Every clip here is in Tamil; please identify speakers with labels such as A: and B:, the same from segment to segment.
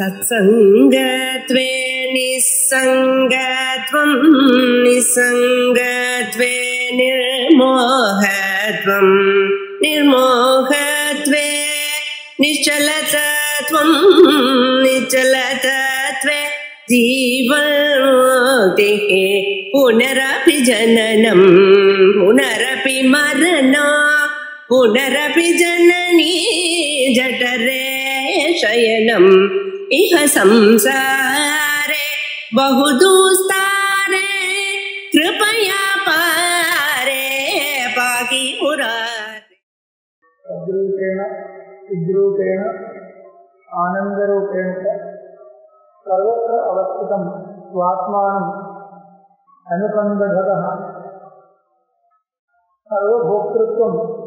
A: सत्सङ्गत्वे निस्सङ्गत्वं निस्सङ्गत्वे निर्मोहत्वं निर्मोहत्वे निश्चलतत्वं निश्चलतत्वे जीवन्मुक्तिः पुनरपि जननं पुनरपि मरणा पुनरपि जननी जठरे शयनम् इह संसारे बहुदुस्तारे कृपया पारे पाहि मुरारे
B: तद्रूपेण चिद्रूपेण आनन्दरूपेण सर्वत्र अवस्थितं स्वात्मानम् अनुसन्दधतः सर्वभोक्तृत्वम्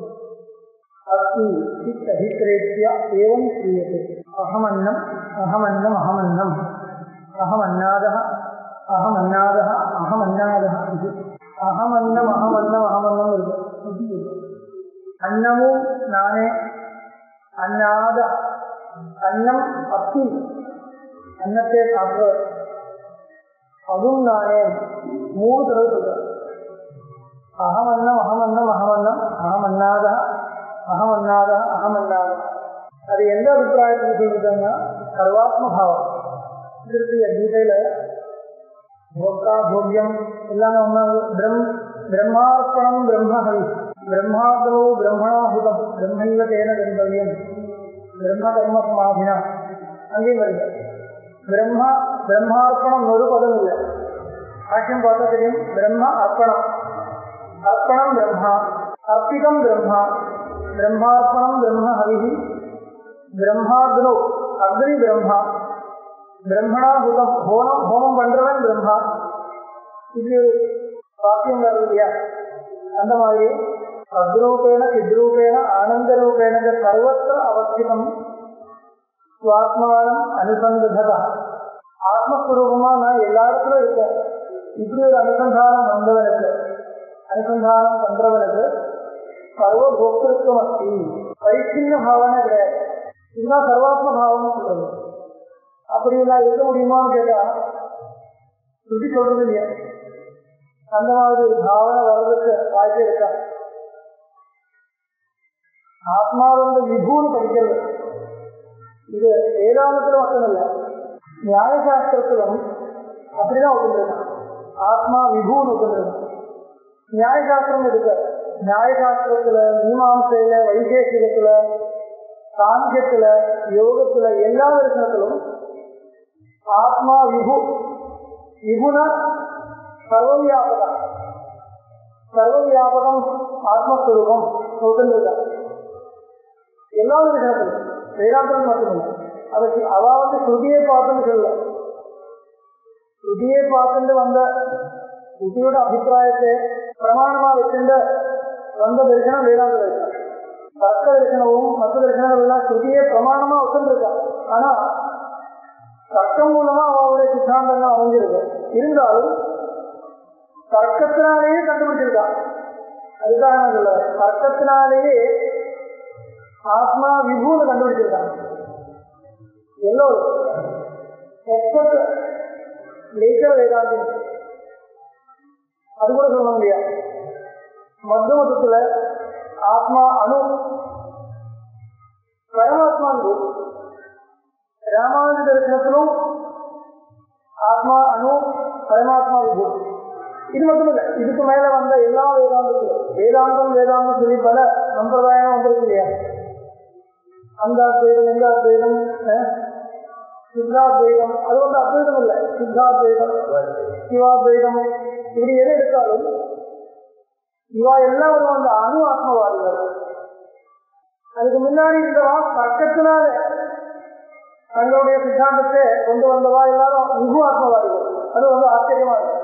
B: अस्ति, चित्तभिप्रेत्य एवं क्रियते। अहमन्नम् அகமன்னம் அகமன்னம் அகமன்னாதக அகமன்னாதக அகமன்னாதக இது அகமன்னம் அகமன்னம் அகமன்னம் இருக்கு அன்னமும் நானே அன்னாத அன்னம் அத்தி அன்னத்தை சாப்பிடுவது அதுவும் நானே மூணு தடவை சொல்றேன் அகமன்னம் அகமன்னம் அகமன்னம் அகமன்னாத அகமன்னாத அகமன்னாத அது எந்த அபிப்பிராயத்துக்கு சொல்லிட்டாங்கன்னா சர்வாத்ம பாவம் இருக்கு கீதையில போக்கா போக்கியம் எல்லாம் ஒன்றாவது பிரம் பிரம்மார்ப்பணம் பிரம்மஹவி பிரம்மாதோ பிரம்மணாஹுதம் பிரம்மைவ தேன கந்தவியம் பிரம்ம கர்ம சமாதினா அங்கேயும் வருது பிரம்மா பிரம்மார்ப்பணம் ஒரு பதம் இல்லை ஆட்சியம் பார்த்தா தெரியும் பிரம்ம அர்ப்பணம் அர்ப்பணம் பிரம்மா அர்ப்பிதம் பிரம்மா பிரம்மார்ப்பணம் பிரம்ம ஹவிஹி பிரம்மாக்னோ அக்னி பிரம்மா. பிரம்மணா ஹுதம் ஹோமம் ஹோமம் பண்றவன் பிரம்மா. இது வாக்கியம் வருது இல்லையா அந்த மாதிரி சத்ரூபேண சித்ரூபேண ஆனந்தரூபேண சர்வத்திர அவசியம் சுவாத்மானம் அனுசந்ததா ஆத்மஸ்வரூபமா நான் எல்லா இடத்துல இருக்கேன் இப்படி ஒரு அனுசந்தானம் வந்தவனுக்கு அனுசந்தானம் பண்றவனுக்கு சர்வ போக்திருத்தம் அஸ்தி பரிச்சின்ன பாவனை கிடையாது. இதுதான் சர்வாத்ம பாவம்னு சொல்றது. அப்படி நான் எழுத முடியுமான்னு கேட்டா சுட்டி சொல்றது இல்லையா? அந்த மாதிரி பாவனை வர்றதுக்கு வாய்ப்பு இருக்கா? ஆத்மா வந்து விபூன்னு படிக்கிறது. இது வேதாந்தத்துல மட்டும் இல்லை நியாயசாஸ்திரத்திலும் அப்படிதான் ஒத்துருக்கான் ஆத்மா விபூன்னு ஒத்துருக்கான் நியாயசாஸ்திரம் இருக்கு நியாயசாஸ்திரத்துல மீமாசையில வைசேஷிகத்துல சாங்கியத்துல யோகத்துல எல்லா விஷயத்திலும் ஆத்மா விபு விபுனா சர்வவியாபகம். சர்வவியாபகம் ஆத்மஸ்வரூபம். சொல்லிருக்காங்க. எல்லா விஷயத்திலும் வேதாந்தம் மட்டுமில்லை. அதுக்கு அவ வந்து ஸ்ருதியை பார்த்துன்னு சொல்ல ஸ்ருதியை பார்த்துட்டு வந்த ஸ்ருதியோட அபிப்பிராயத்தை பிரமாணமா வச்சுட்டு வந்த தரிசனம் வேதாந்த தரிசனம் தர்க்க தரிசனமும் மற்ற தரிசனங்கள் எல்லாம் ஸ்ருதியை பிரமாணமா வச்சுருக்காங்க ஆனா தர்க்கம் மூலமா அவருடைய சித்தாந்தங்கள் அமைஞ்சிருக்கு இருந்தாலும் தர்க்கத்தினாலேயே கண்டுபிடிச்சிருக்கான் அதுக்காக நான் சொல்ல தர்க்கத்தினாலேயே ஆத்மா விபூன்னு கண்டுபிடிச்சிருக்காங்க எல்லோரும் எக்ஸ்பர்ட் லேட்டர் வேதாந்தி அது கூட சொல்ல முடியாது மத்த மதத்துல ஆத்மா அணு. பரமாத்மா ராமானுஜ தரிசனத்திலும் ஆத்மா அணு பரமாத்மா விபூதி. இது மட்டும் இல்லை இதுக்கு மேல வந்த எல்லா வேதாந்தத்திலும் வேதாந்தம் வேதாந்தம் சொல்லி பல சம்பிரதாயம் வந்திருக்கு இல்லையா? அந்த அத்வைதம் இந்த அத்வைதம் சித்தாத்வைதம் அது வந்து அத்வைதம் இல்லை சித்தாத்வைதம் சிவாத்வைதம் இப்படி எது எடுத்தாலும் இவா எல்லாரும் அந்த அணு ஆத்மவாதிகள். அதுக்கு முன்னாடி இருந்தவா தர்க்கத்தினால தங்களுடைய சித்தாந்தத்தை கொண்டு வந்தவா எல்லாரும் மிகு ஆத்மவாதிகள். அது வந்து ஆச்சரியமா இருக்கு.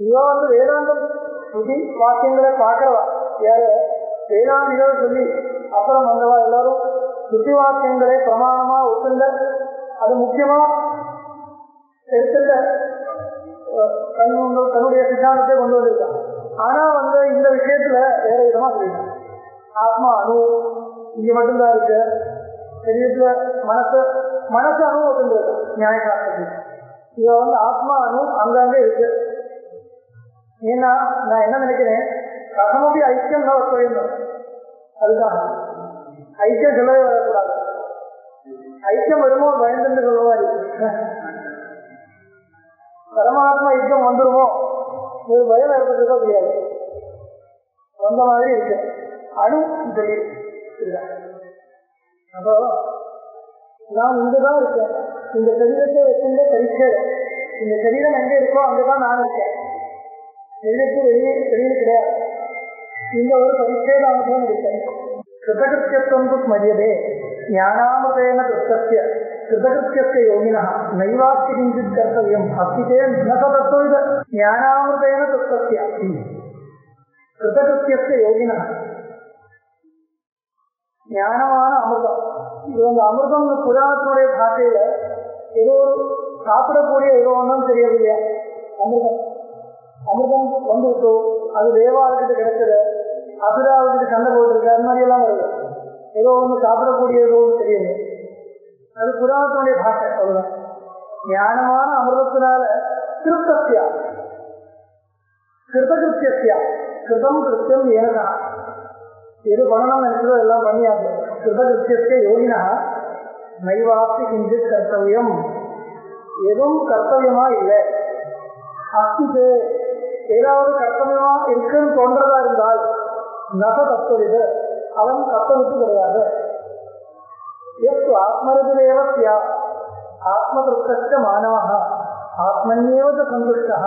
B: இவா வந்து வேதாந்தம் சுதி வாக்கியங்களை பார்க்கறவா. யாரு வேதாந்திகள் சொல்லி அப்புறம் வந்தவா எல்லாரும் சுத்தி வாக்கியங்களை பிரமாணமா ஒத்துண்ட அது முக்கியமா எடுத்துட்ட தன்னுடைய சித்தாந்தத்தை கொண்டு வந்திருக்காங்க. ஆனா வந்து இந்த விஷயத்துல வேற விதமா தெரியும் ஆத்மா அணு இங்க மட்டும்தான் இருக்கு. சரீரத்துல மனசு மனசு அனுபவத்தில் இருக்கு. நியாயசாஸ்திரத்தில் இவ வந்து ஆத்மா அணு அங்கங்க இருக்கு. ஏன்னா நான் என்ன நினைக்கிறேன்? கசமபி ஐக்கியம் தான். சொல்லணும் அதுதான். ஐக்கியம் சொல்லவே வரக்கூடாது. ஐக்கியம் வருமோ பயந்துட்டு சொல்லுவா பரமாத்மா ஐக்கியம் வந்துருமோ? ஒரு பயம் ஏற்பட்டிருக்கோ தெரியாது. வந்த மாதிரி இருக்கு. அணு சொல்லி அப்போ நான் இங்கதான் இருக்கேன். இந்த சரீரத்தை வச்சிருந்த பரீட்சை இந்த சரீரம் எங்க இருக்கோ அங்கதான் நான் இருக்கேன். வெளியே வெளியே வெளியே கிடையாது. இந்த ஒரு பரீட்சையில் அனுபவம் இருக்கேன் கிருதகிருத்தியத்துவம் மரியதே ஞானாமதேன கிருத்தத்திய கிருதகிருத்தியஸ்ய யோகினः நைவாஸ்தி கிஞ்சித் கர்த்தவியம் அஸ்தி தே ந சதத்தோ இது ஞானாமதேன கிருத்தஸ்ய கிருதகிருத்தியஸ்ய ஞானமான அமிர்தம் இது வந்து அமிர்தம் புராணத்தினுடைய பாட்டையில ஏதோ ஒரு சாப்பிடக்கூடிய ஏதோ ஒன்றும் தெரியறது இல்லையா அமிர்தம் அமிர்தம் வந்துவிட்டோ அது தேவாவுக்கிட்ட கிடைச்சது அசுராவுக்கிட்ட சண்டை போட்டிருக்கு அது மாதிரி எல்லாம் வருது ஏதோ ஒன்று சாப்பிடக்கூடிய ஏதோ ஒன்று தெரியுது அது புராணத்தினுடைய பாஷை அவ்வளவுதான். ஞானமான அமிர்தத்தினால திருப்தசியா கிருதகிருத்தியா கிருதம் கிருத்தியம் ஏனதா எது பண்ணணும் நினைச்சதோ எல்லாம் பண்ணியாது கிருதகிருத்திய யோகினா நைவாஸ்தி கிஞ்சித் கர்த்தவியம். எதுவும் கர்த்தவியமா இல்லை. அஸ்திது ஏதாவது கர்த்தவியமா இருக்குன்னு தோன்றதா இருந்தால் நச தத்துவது அவன் தத்துவத்து கிடையாது. எஸ்து ஆத்மரதிரேவ சியா ஆத்மகிருத்த மாணவ ஆத்மன்யேவ சந்துஷ்டா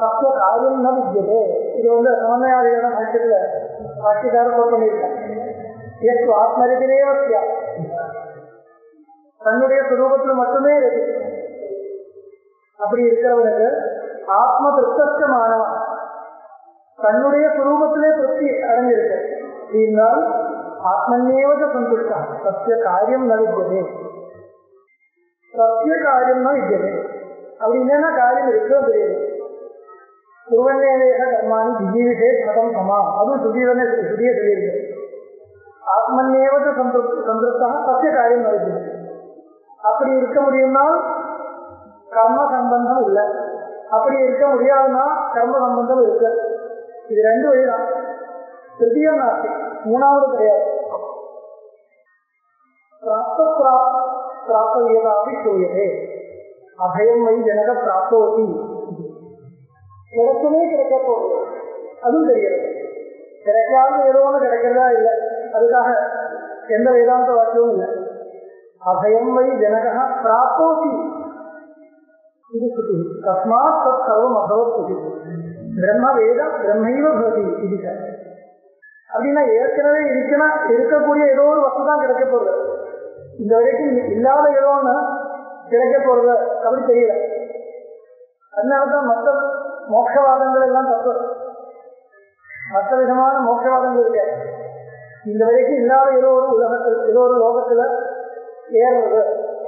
B: தத்துவ காரியம் ந வித்தியதே இது வந்து சமன்வயாதிகார பாஷ்யத்துல பாஷ்யக்காரர் பண்ணியிருக்கேன் எஸ்து ஆத்மரதிரேவ சியா தன்னுடைய சுரூபத்தில் மட்டுமே இருக்கு அப்படி இருக்கிறவனுக்கு ஆத்ம திருப்தமானவன் தன்னுடைய சுரூபத்திலே திருப்தி அடைஞ்சிருக்கு. இருந்தால் ஆத்மன்யேவத சந்துஷ்டா சத்திய காரியம் ந வித்தியதே சத்திய காரியம் தான் வித்தியதே அப்படி என்னென்ன காரியம் இருக்கோ தெரியுது குருவன்னேவேக கர்மானி ஜிஜீவிஷே சதம் சமா அதுவும் சுதீரனே சுதிய சொல்லியிருக்கு ஆத்மன்யேவத சந்திருப்தி சந்திருப்தா சத்திய காரியம் ந அப்படி இருக்க முடியும்னா கர்ம சம்பந்தம் இல்லை அப்படி இருக்க முடியாதுன்னா கர்ம சம்பந்தம் இருக்கு இது ரெண்டு வழிதான் திருத்தியம் நாஸ்தி மூணாவது கிடையாது. பிராப்த பிராப்தவியதாபி அபயம் வை ஜனக பிராப்தோதி. கிடைக்கவே கிடைக்க போகுது. அதுவும் தெரியாது. கிடைக்காத ஏதோ ஒன்று கிடைக்கிறதா இல்லை. அதுக்காக எந்த வேதாந்த வாக்கியமும் இல்லை. அபயம் வை ஜனக பிராப்தோதி. இது ஸ்ருதி தஸ்மாத் தத் சர்வம் அபவத் ஸ்ருதி பிரம்ம வேதம் பிரம்மைவ பவதி. இது சார். அப்படின்னா ஏற்கனவே இருக்கணும் இருக்கக்கூடிய ஏதோ ஒரு வசதி தான் கிடைக்க போறது. இந்த வரைக்கும் இல்லாத ஏதோ ஒன்று கிடைக்க போறது அப்படி தெரியல. அதனாலதான் மற்ற மோட்சவாதங்கள் எல்லாம் தப்பு. மற்ற விதமான மோட்சவாதங்கள் இருக்கு. இந்த வரைக்கும் இல்லாத ஏதோ ஒரு உலகத்தில் ஏதோ ஒரு லோகத்துல ஏறுறது.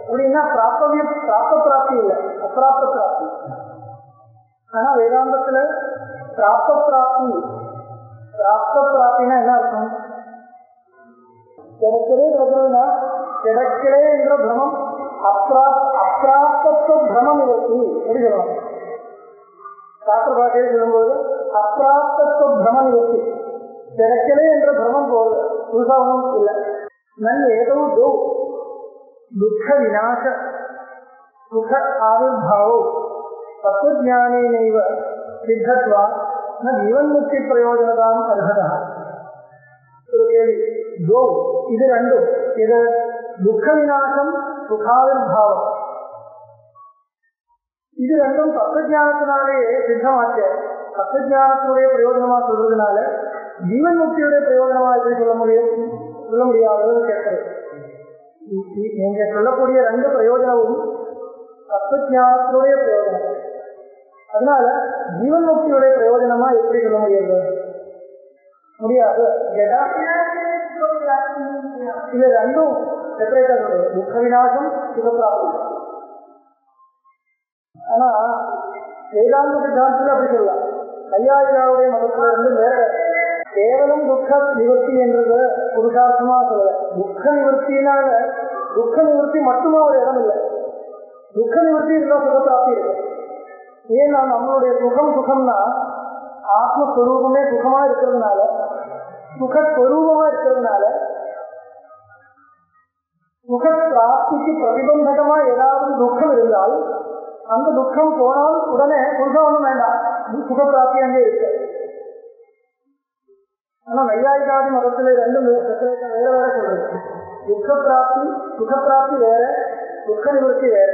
B: அப்படின்னா பிராப்தவியம் பிராப்த பிராப்தி இல்லை. அப்பிராப்த பிராப்தி ஆனா வேதாந்தத்துல பிராப்த பிராப்தி ಪ್ರಾಪ್ತ ಪ್ರಾಪಿನ ಎಲ್ಲ ಅರ್ಥ ಕೆಡಕೆಡೆ ಅದರಿಂದ ಕೆಡಕೆಡೆ ಎಂದ್ರೆ ಭ್ರಮ ಅಪ್ರಾ ಅಪ್ರಾಪ್ತತ್ವ ಭ್ರಮ ಇರುತ್ತೆ ಹೇಳಿದ್ರು ಶಾಸ್ತ್ರ ಭಾಷೆಯಲ್ಲಿ ಹೇಳುம்போது ಅಪ್ರಾಪ್ತತ್ವ ಭ್ರಮ ಇರುತ್ತೆ ಕೆಡಕೆಡೆ ಎಂದ್ರೆ ಭ್ರಮ ಉಲ್ಸಾಹವೂ ಇಲ್ಲ ನನ್ನ ಏಕವು ದೋ ದುಃಖ ವಿನಾಶ ಸುಖ ಆವಿರ್ಭಾವೋ ತತ್ವಜ್ಞಾನೇನೈವ ಸಿದ್ಧತ್ವ ജീവൻമുക്തി പ്രയോജനതാം അർഹത ഗോ ഇത് രണ്ടും ഇത് ദുഃഖവിനാശം സുഖാവിർഭാവം இது ரெண்டும் தத்துவஞானத்தினாலேயே சித்தமாக்க தத்துவஞானத்தினுடைய பிரயோஜனமா சொல்றதுனால ஜீவன் முக்தியுடைய பிரயோஜனமா எப்படி சொல்ல முடியும் சொல்ல முடியாதது கேட்கறது நீங்க சொல்லக்கூடிய ரெண்டு பிரயோஜனமும் தத்துவஞானத்தினுடைய பிரயோஜனம் அதனால ஜீவன் முக்தியுடைய பிரயோஜனமா எப்படி சொல்ல முடியாது? முடியாது. இது ரெண்டும் செப்பரேட்டா சொல்றது. துக்க விநாசம் சுகப்பிராப்தி. ஆனா வேதாந்த சித்தாந்தத்தில் அப்படி சொல்லலாம். ஐயாயிராவுடைய மதத்துல இருந்து வேற. கேவலம் துக்க நிவர்த்தி என்றது புருஷார்த்தமா சொல்லல. துக்க நிவர்த்தினால துக்க நிவர்த்தி மட்டுமா ஒரு இடம் இல்லை துக்க நிவர்த்தி இருந்தா சுகப்பிராப்தி இருக்கு. ஏன்னா நம்மளுடைய சுகம் சுகம்னா ஆத்மஸ்வரூபமே சுகமா இருக்கிறதுனால சுகஸ்வரூபமா இருக்கிறதுனால சுக பிராப்திக்கு பிரதிபந்தகமா ஏதாவது துக்கம் இருந்தால் அந்த துக்கம் போனால் உடனே சுகம் ஒன்றும் வேண்டாம். சுக பிராப்தி அங்கே இருக்கு. ஆனா நையாயிகாதி மதத்துல ரெண்டு பிரச்சனை வேற வேற சொல்றது துக்க பிராப்தி சுக பிராப்தி வேற துக்க நிவர்த்தி வேற.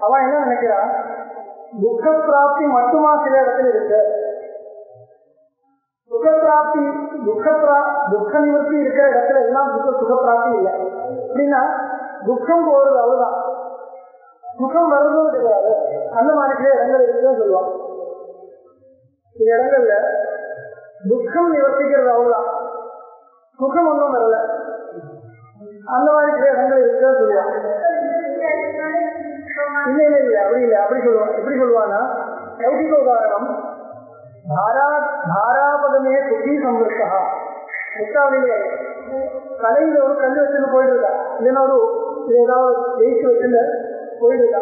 B: அவன் என்ன நினைக்கிறான்? துக்க பிராப்தி மட்டுமா சில இடத்துல இருக்கு. சுக பிராப்தி துக்க பிரா துக்க நிவர்த்தி இருக்கிற இடத்துல எல்லாம் துக்க சுக பிராப்தி இல்லை. அப்படின்னா துக்கம் போறது அவ்வளவுதான். சுகம் வருதும் கிடையாது. அந்த மாதிரி சில இடங்கள் இருக்குன்னு சொல்லுவாங்க. சில இடங்கள்ல துக்கம் நிவர்த்திக்கிறது அவ்வளவுதான். சுகம் ஒன்றும் வரல. அந்த மாதிரி சில இடங்கள் இருக்குன்னு சொல்லுவாங்க. இல்ல இல்ல இல்ல அப்படி இல்ல அப்படி சொல்லுவான் எப்படி சொல்லுவான்னா லௌகிக உதாரணம் தாரா தாராபதமே சுகி சம்பிருத்தா முக்காவளியில தலையில ஒரு கல் வச்சுன்னு போயிடுதா இல்லைன்னா ஒரு ஏதாவது ஜெயிச்சு வச்சுன்னு போயிடுதா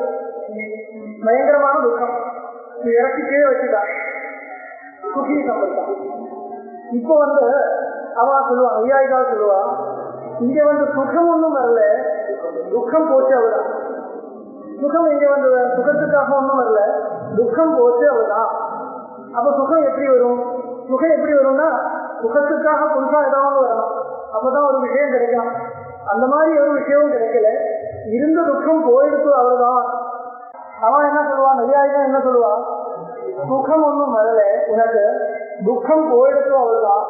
B: பயங்கரமான துக்கம். இறக்கி கீழே வச்சுட்டா. சுகி சம்பிருத்தா இப்போ வந்து அவா சொல்லுவான் ஐயாயிக்காக சொல்லுவான் இங்க வந்து சுகம் ஒன்றும் வரல துக்கம் போச்சு அவதான் சுகம் எங்க வந்து சுகத்துக்காக ஒன்றும் வரல துக்கம் போச்சு அவதான் அப்ப சுகம் எப்படி வரும்? சுகம் எப்படி வரும்னா சுகத்துக்காக புதுசா ஏதாவது வரணும் அப்பதான் ஒரு விஷயம் கிடைக்கும். அந்த மாதிரி ஒரு விஷயமும் கிடைக்கல. இருந்த துக்கம் போயிடுச்சு அவ்வளவுதான். அவன் என்ன சொல்லுவான் நையாயிரம் என்ன சொல்லுவான் சுகம் ஒன்றும் வரல. உனக்கு துக்கம் போயிடுச்சு அவ்வளவுதான்.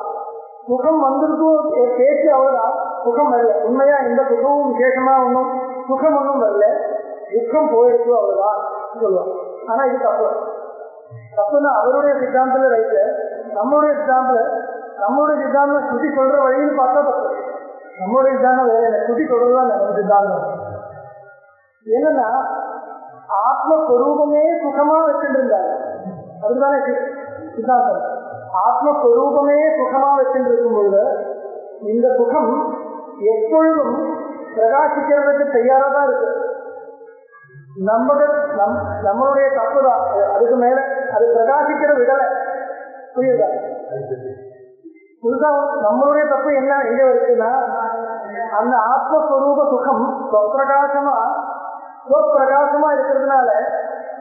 B: சுகம் வந்திருக்கும் பேச்சு அவ்வளவுதான். சுகம் வரல. உண்மையா இந்த சுகமும் விசேஷமா ஒன்றும் சுகம் ஒன்றும் வரல. துக்கம் போயிடுச்சு அவ்வளவுதான் சொல்லுவான் ஆனா இது தப்பு. தப்புன்னா அவருடைய சித்தாந்தத்துல ரைட்டு நம்மளுடைய சித்தாந்தம் நம்மளுடைய சித்தாந்தம் சுட்டி சொல்ற வழின்னு பார்த்தா தப்பு. நம்மளுடைய சித்தாந்தம் வேற இல்லை சுட்டி சொல்றதுதான் நம்ம சித்தாந்தம் என்னன்னா ஆத்மஸ்வரூபமே சுகமா வச்சுட்டு இருந்தாங்க அதுதானே சித்தாந்தம். ஆத்மஸ்வரூபமே சுகமா வச்சுட்டு இருக்கும்போது இந்த சுகம் எப்பொழுதும் பிரகாசிக்கிறதுக்கு தயாரா தான் இருக்கு. நமது நம் நம்மளுடைய தப்பு தான் அதுக்கு மேல அது பிரகாசிக்கிற விடலை. புரியுதா? புரிதா நம்மளுடைய தப்பு என்ன? எங்க இருக்குன்னா அந்த ஆத்மஸ்வரூப சுகம் பிரகாசமா பிரகாசமா இருக்கிறதுனால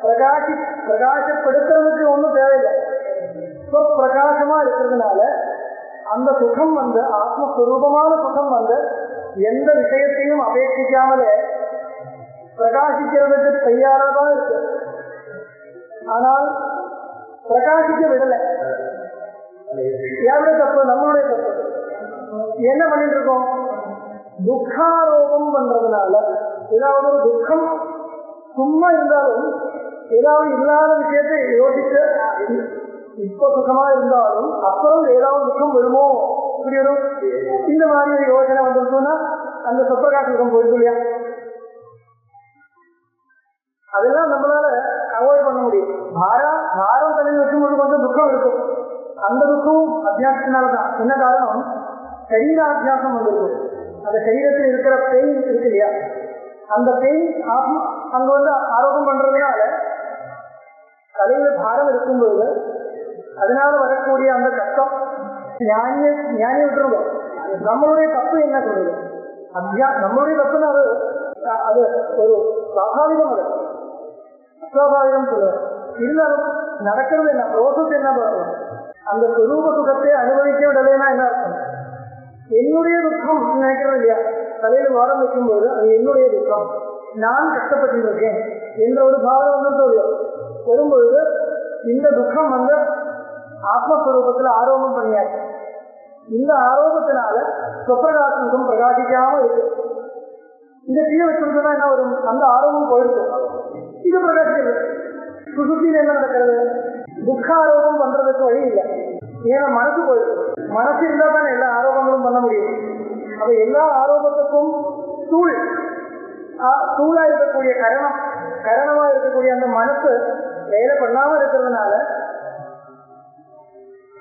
B: பிரகாசி பிரகாசப்படுத்துறதுக்கு ஒன்றும் தேவையில்லை. பிரகாசமா இருக்கிறதுனால அந்த சுகம் வந்து ஆத்மஸ்வரூபமான சுகம் வந்து எந்த விஷயத்தையும் அபேட்சிக்காமலே பிரகாசிக்கிறதுக்கு தயாராதான் இருக்கு. ஆனால் பிரகாசிக்க விடலை. யாருடைய தப்பு? நம்மளுடைய தப்பு. என்ன பண்ணிட்டு இருக்கோம்? துக்காரோபம் பண்றதுனால ஏதாவது ஒரு துக்கம் சும்மா இருந்தாலும் ஏதாவது இல்லாத விஷயத்தை யோசிச்சு இப்ப சுகமா இருந்தாலும் அப்புறம் ஏதாவது துக்கம் வருமோ? இப்படி ஒரு இந்த மாதிரி ஒரு யோசனை வந்திருக்குன்னா அந்த சொப்பிரகாசம் போயிருக்கு இல்லையா? அதெல்லாம் நம்மளால அவாய்ட் பண்ண முடியும். பாரம் பாரம் தலையில் வைக்கும்போது கொஞ்சம் துக்கம் இருக்கும். அந்த துக்கமும் அத்தியாசத்தினால்தான். என்ன காரணம்? சரீர அத்தியாசம் வந்திருக்கு அந்த சரீரத்தில் இருக்கிற பெயின் இருக்கு இல்லையா? அந்த பெயின் ஆத்மா அங்க வந்து ஆரோக்கியம் பண்றதுனால தலையில பாரம் இருக்கும்போது அதனால வரக்கூடிய அந்த கஷ்டம் ஞானிய ஞானிய விட்டுருவோம் நம்மளுடைய தப்பு என்ன சொல்லுது அத்தியா நம்மளுடைய தப்புன்னு அது அது ஒரு சுவாபாவிகம் அது அஸ்வாபாவிகம் சொல்லுவேன் இருந்தாலும் நடக்கிறது என்ன? ரோசத்தை என்ன பார்க்கணும்? அந்த சுரூப சுகத்தை அனுபவிக்க விடலைன்னா என்ன அர்த்தம்? என்னுடைய துக்கம் நினைக்கிறது இல்லையா? தலையில் வாரம் வைக்கும்போது அது என்னுடைய துக்கம். நான் கஷ்டப்பட்டு இருக்கேன் என்ற ஒரு பாவனை வந்து சொல்லும் வரும்பொழுது இந்த துக்கம் வந்து ஆத்மஸ்வரூபத்தில் ஆரோபம் பண்ணியாச்சு. இந்த ஆரோபத்தினால சொப்பிரகாசம் பிரகாசிக்காம இருக்கு. இந்த கீழே வச்சிருந்தா என்ன வரும்? அந்த ஆரோபம் போயிருக்கும் இது பிரகாசிக்கிறது சுசுத்தியில் என்ன நடக்கிறது துக்க ஆரோபம் பண்றதுக்கு வழி இல்லை ஏன்னா மனசு போயிடும் மனசு இருந்தா தானே எல்லா ஆரோபங்களும் பண்ண முடியும் அப்ப எல்லா ஆரோக்கத்துக்கும் தூள் தூளா இருக்கக்கூடிய கரணம் கரணமா இருக்கக்கூடிய அந்த மனசு வேலை பண்ணாம இருக்கிறதுனால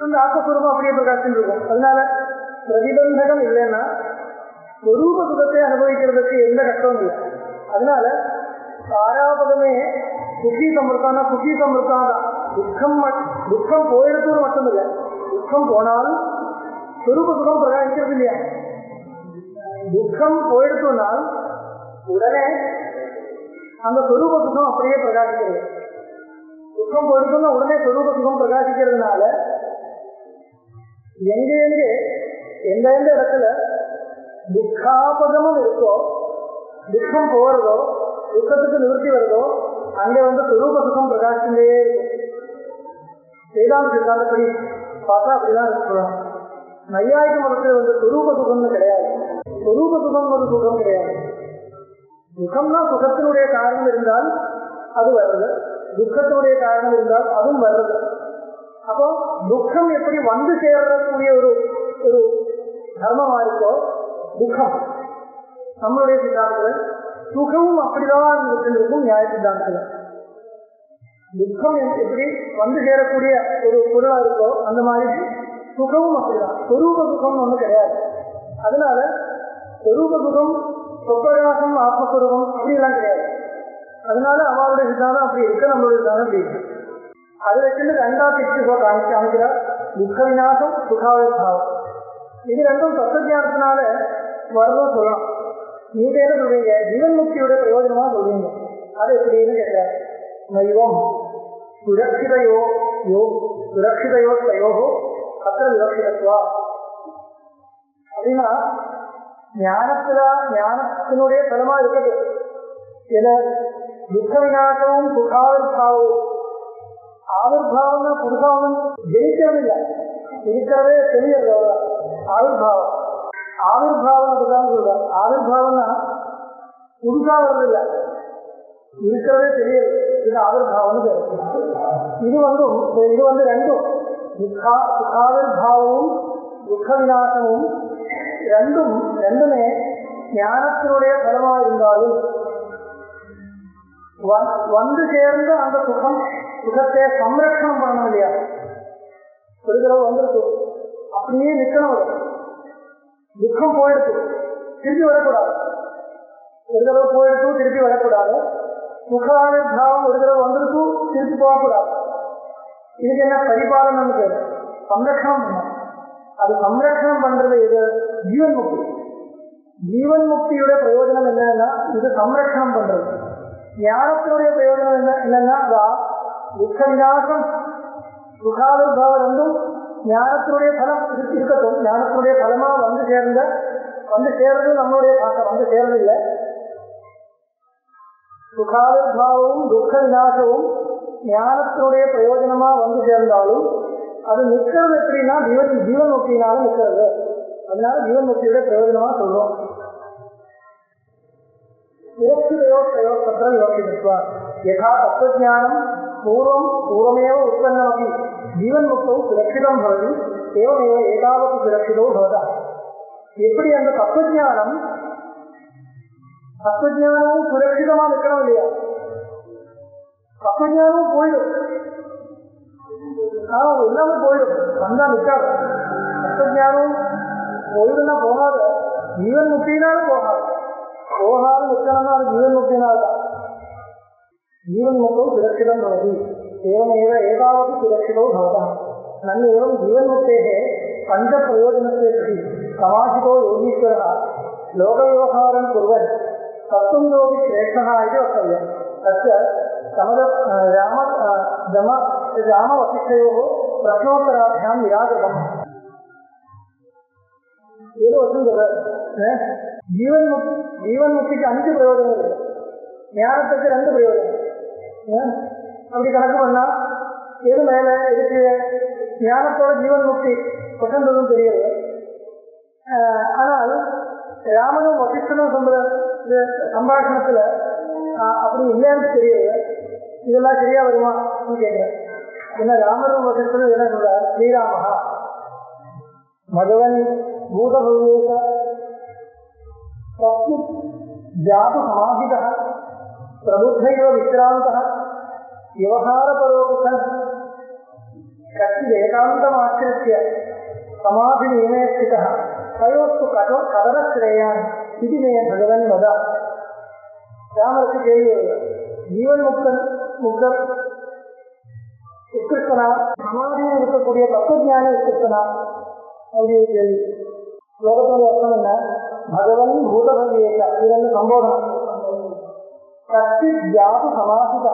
B: அந்த ஆத்மஸ்வரூபம் அப்படியே பிரகாசம் இருக்கும் அதனால பிரதிபந்தகம் இல்லைன்னா சொரூப சுகத்தை அனுபவிக்கிறதுக்கு எந்த கஷ்டமும் இல்லை அதனால தாராபதமே சுகி சமிருத்தானா சுகி சமிருத்தான் தான் துக்கம் மட்- துக்கம் போயிடுத்துன்னு மட்டும் இல்லை துக்கம் போனாலும் சொரூப சுகம் பிரகாசிக்கிறது இல்லையா துக்கம் போயிடுத்துனால் உடனே அந்த சொரூப சுகம் அப்படியே பிரகாசிக்கிறது. துக்கம் போயிடுத்துனா உடனே சொரூப சுகம் பிரகாசிக்கிறதுனால எங்க எங்க எந்த எந்த இடத்துல துக்காபகமும் இருக்கோ துக்கம் போறதோ துக்கத்துக்கு நிவர்த்தி வருதோ அங்கே வந்து சுரூப சுகம் பிரகாசிச்சுட்டே வேதாந்த சித்தாந்தப்படி பார்த்தா அப்படிதான் சொல்லலாம் நையாயிக மதத்தில் வந்து சுரூப சுகம்னு கிடையாது. சுரூப சுகம் ஒரு சுகம் கிடையாது. சுகம்னா சுகத்தினுடைய காரணம் இருந்தால் அது வர்றது. துக்கத்தினுடைய காரணம் இருந்தால் அதுவும் வர்றது. அப்போ துக்கம் எப்படி வந்து சேரக்கூடிய ஒரு ஒரு தர்மமா இருக்கோ துக்கம். நம்மளுடைய சித்தாந்தத்துல சுகமும் அப்படிதான் இருக்கும் நியாய சித்தாந்தத்துல துக்கம் எப்படி வந்து சேரக்கூடிய ஒரு பொருளா இருக்கோ அந்த மாதிரி சுகமும் அப்படிதான். சொரூப சுகம் ஒண்ணு கிடையாது. அதனால சொரூப சுகம் சொப்பரகாசம் ஆத்மஸ்வரூபம் அப்படிலாம் கிடையாது. அதனால அவளுடைய சித்தாந்தம் அப்படி இருக்கு நம்மளுடைய சித்தாந்தம் அப்படி இருக்கு. அதை வச்சுட்டு ரெண்டா பிரிச்சு போ காமிச்சு அமைக்கிறார் துக்க விநாசம் சுகாவிர்பாவம். இது ரெண்டும் தத்துவஞானத்தினால வரணும் சொல்லலாம். நீங்க என்ன சொல்றீங்க ஜீவன் முக்தியோட பிரயோஜனமா சொல்றீங்க அது எப்படின்னு கேட்கிறார். நைவம் சுரட்சிதையோ யோ சுரட்சிதையோ தயோகோ அத்த விவக்ஷிதத்துவா அப்படின்னா ஞானத்துல ஞானத்தினுடைய பலமா இருக்குது இதுல துக்க விநாசமும் சுகாவிர்பாவம் ஆவிர்வாவம்னா புதுசா ஒன்றும் ஜெயிக்கிறதில்லை. இருக்கிறதே தெரியாது அவ்வளோ ஆவிர்வாவம் ஆவிர்வாவம் அதுதான் சொல்றேன் ஆவிர்வாவம்னா புதுசா வர்றதில்ல இருக்கிறதே தெரியாது. இது ஆவிர்வாவம்னு பேரு இது வந்து இது வந்து ரெண்டும். துக்கா சுகாவிர்பாவமும் துக்க விநாசமும் ரெண்டும் ரெண்டுமே ஞானத்தினுடைய பலமா இருந்தாலும் வந்து சேர்ந்து அந்த சுகம் சுகத்தை சம்ரட்சணம் பண்ணணும் இல்லையா? ஒரு தடவை வந்துருக்கு அப்படியே நிற்கணும். துக்கம் போயிடுச்சு திருப்பி வரக்கூடாது. ஒரு தடவை போயிடுச்சு திருப்பி வரக்கூடாது. சுகாவிர்பாவம் ஒரு தடவை வந்துருக்கு திருப்பி போகக்கூடாது. இதுக்கு என்ன பரிபாலனம் பேர்? சம்ரட்சணம் பண்ணணும். அது சம்ரட்சணம் பண்றது இது ஜீவன் முக்தி. ஜீவன் முக்தியுடைய பிரயோஜனம் என்னன்னா இது சம்ரட்சணம் பண்றது. ஞானத்தினுடைய பிரயோஜனம் என்ன என்னன்னா துக்க விநாசம் சுகாவிர்பாவம் ரெண்டும் ஞானத்தினுடைய பலம் இருக்கட்டும். ஞானத்தினுடைய பலமா வந்து சேர்ந்த வந்து சேர்றது நம்மளுடைய பாசம் வந்து சேர்றதில்லை சுகாவிர்பாவமும் துக்க விநாசமும் ஞானத்தினுடைய பிரயோஜனமா வந்து சேர்ந்தாலும் அது நிற்கிறது எப்படின்னா ஜீவன் ஜீவன் நோக்கினால நிற்கிறது. அதனால ஜீவன் நோக்கியோட பிரயோஜனமா சொல்றோம். விரக்திரையோ பிரயோகத்தில் யோசிப்பார் யதா पूर्वं पूर्वमेव उत्पन्नमपि जीवन्मुक्तौ सुरक्षितं भवति एवमेव एतावत् सुरक्षितो भवतः எப்படி அந்த தத்துவஞானம் தத்துவஞானமும் சுரட்சிதமா நிற்கணும் இல்லையா தத்துவஞானமும் போயிடும் ஆனா எல்லாமே போயிடும் வந்தா நிற்காது தத்துவஞானம் போயிடும்னா போகாத ஜீவன் முக்தினாலும் போகாது போகாது நிற்கணும்னா அது ஜீவன் முக்தினால் जीवन्मुक्तौ सुरक्षितं भवति एवमेव एतावत् सुरक्षितो भवतः नन्येवं जीवन्मुक्तेः पञ्चप्रयोजनस्य प्रति समाजिको योगीश्वरः लोकव्यवहारं कुर्वन् कर्तुं योगि श्रेष्ठः इति वक्तव्यं तस्य समद राम जम रामवसिष्ठयोः प्रश्नोत्तराभ्यां निराकृतम् ഏത് വശം ജീവൻ ജീവൻ മുക്തിക്ക് അഞ്ച് പ്രയോജനങ്ങളുണ്ട് ജ്ഞാനത്തൊക്കെ രണ്ട് പ്രയോജനം அப்படி கணக்கு பண்ணா எது மேல இருக்கு ஞானத்தோட ஜீவன் முக்தி. கொண்டதும் தெரியாது. ஆனால் ராமனும் வசிஷ்டனும் சொல்ற சம்பாஷணத்துல அப்படி இல்லையான்னு தெரியாது. இதெல்லாம் சரியா வருமா கேட்கிறேன். என்ன ராமரும் வசிஷ்டனும் என்ன சொல்ற ஸ்ரீராமஹா. மகவன் பூதபூத ஜாது சமாஹிதா समाहितः प्रबुद्धैव विश्रान्तः व्यवहारपरोऽपि सन् कश्चिदेकान्तमाश्रित्य समाधिनियमे स्थितः தயோஸ்து கதோ கதரஸ்ரேயான் இது மே பகவன் வத ராமருக்கு கேள்வி வருது. ஜீவன் முக்தன் முக்தர் உத்கிருஷ்டனா சமாதியில் இருக்கக்கூடிய தத்துவஞான உத்கிருஷ்டனா அப்படின்னு கேள்வி லோகத்தோட அர்த்தம் என்ன பகவன் பூதபங்கேக இரண்டு சம்போதனம் சக்தி ஜாது சமாசித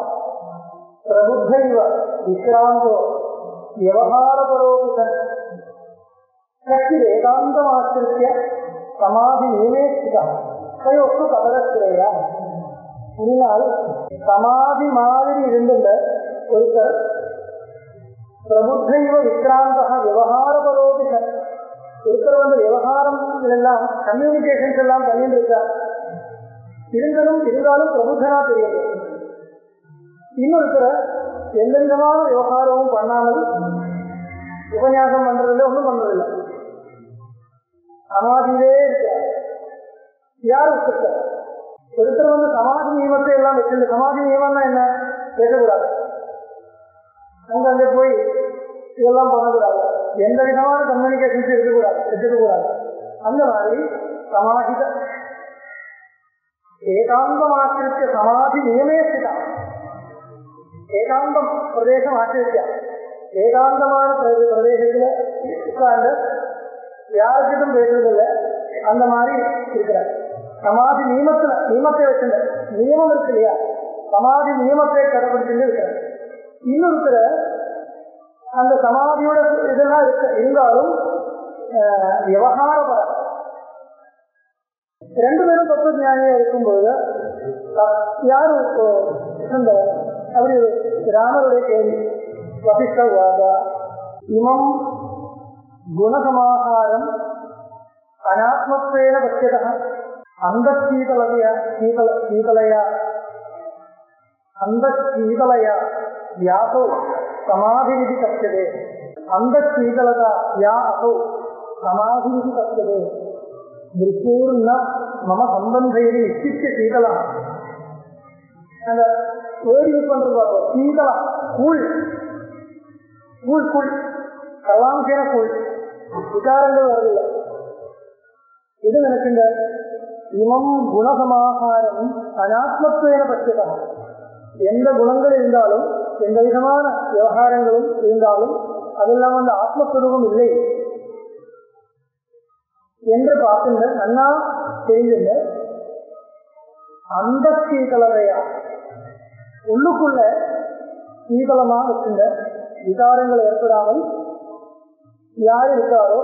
B: பிரபுத்தைவ விக்ராந்தோ விவகாரபரோபி சன் சக்தி வேதாந்தமாசிரிய சமாதி நியமே ஸ்திதா தயோஸ்து கபலஸ்திரேயா இதனால் சமாதி மாதிரி இருந்துள்ள ஒருத்தர் பிரபுத்தைவ விக்ராந்தக விவகாரபரோபி சன் ஒருத்தர் வந்து விவகாரம் எல்லாம் கம்யூனிகேஷன்ஸ் எல்லாம் பண்ணிட்டு இருக்கார் இருந்ததும் இருந்தாலும் பிரபுத்தனா தெரியுது. இன்னொருத்தர் எந்த விதமான விவகாரமும் பண்ணாமல் உபன்யாசம் பண்றதில்ல ஒன்றும் பண்றதில்லை சமாதியிலே இருக்க யார் ஒருத்தர் வந்து சமாதி நியமத்தை எல்லாம் வச்சிருந்த சமாதி நியமம்னா என்ன? பேசக்கூடாது. அங்க அங்கே போய் இதெல்லாம் பண்ணக்கூடாது. எந்த விதமான கம்யூனிகேஷன்ஸ் இருக்கக்கூடாது வச்சுக்கக்கூடாது அந்த மாதிரி சமாஹித ஏகாந்தம் ஆசிரித்த சமாதி நியமே ஸ்திதா ஏகாந்தம் பிரதேசம் ஆசிரித்த ஏகாந்தமான பிரதேசத்துல உட்கார்ந்து யாருக்கிட்டும் பேசுறதில்ல அந்த மாதிரி இருக்கிறார் சமாதி நியமத்துல நியமத்தை வச்சுங்க நியமம் இருக்கு இல்லையா சமாதி நியமத்தை கடைபிடிச்சுட்டு இருக்கிறார் இன்னொருத்தர் அந்த சமாதியோட இதெல்லாம் இருக்க இருந்தாலும் விவகாரப்பட ரெண்டு பேரும் தத்துவ ஞானியா இருக்கும்போது யாரு இப்போ அப்படி ராமருடைய கேள்வி. வசிஷ்டவாதா இமம் குணசமாகாரம் அனாத்மத்வேன பட்சத அந்த சீதலையா சீதல சீதலையா. அந்த சீதலையா யாசோ சமாதிரிதி கத்தியதே அந்த சீதலதா யா அசோ சமாதிரிதி கத்தியதே திருப்பூர்ண மம சம்பந்தைரி நிச்சித்த சீதலா அந்த வேர்டு யூஸ் பண்றது பாருங்க சீதலா கூழ். கூழ் கூழ். கலாம்சேன கூழ். விகாரங்கள் வருதில்லை இது நினைச்சுங்க இமம் குணசமாகாரம் அனாத்மத்துவேன பட்சதா எந்த குணங்கள் இருந்தாலும் எந்த விதமான விவகாரங்களும் இருந்தாலும் அதெல்லாம் அந்த ஆத்மஸ்வரூபம் இல்லை. என்று பார்த்துங்க நன்னா தெரிஞ்சுங்க. அந்த சீதளதையா உள்ளுக்குள்ள சீதளமா வச்சுங்க. விகாரங்கள் ஏற்படாமல் யார் இருக்காரோ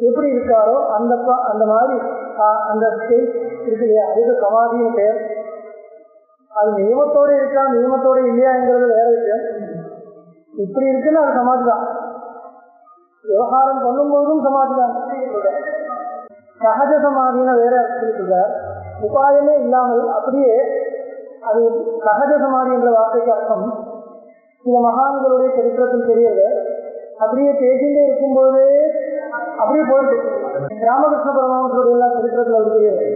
B: எப்படி இருக்காரோ அந்த அந்த மாதிரி ஆஹ், அந்த ஸ்டேட் இருக்கு இல்லையா? அதுக்கு சமாதியின் பெயர் அது நியமத்தோட இருக்கா நியமத்தோட இல்லையாங்கிறது வேற விஷயம். இப்படி இருக்குன்னு அது சமாதி தான் விவகாரம் பண்ணும்போதும் சமாதி தான் சகஜ சமாதினா வேற அர்த்தத்தில் உபாயமே இல்லாமல் அப்படியே அது சகஜ சமாதி என்ற வார்த்தைக்கு அர்த்தம். சில மகான்களுடைய சரித்திரத்தில் தெரியல. அப்படியே பேசிட்டே இருக்கும்போதே அப்படியே போயிட்டு ராமகிருஷ்ண பரமஹம்சருடைய எல்லாம் சரித்திரத்தில் அது தெரியாது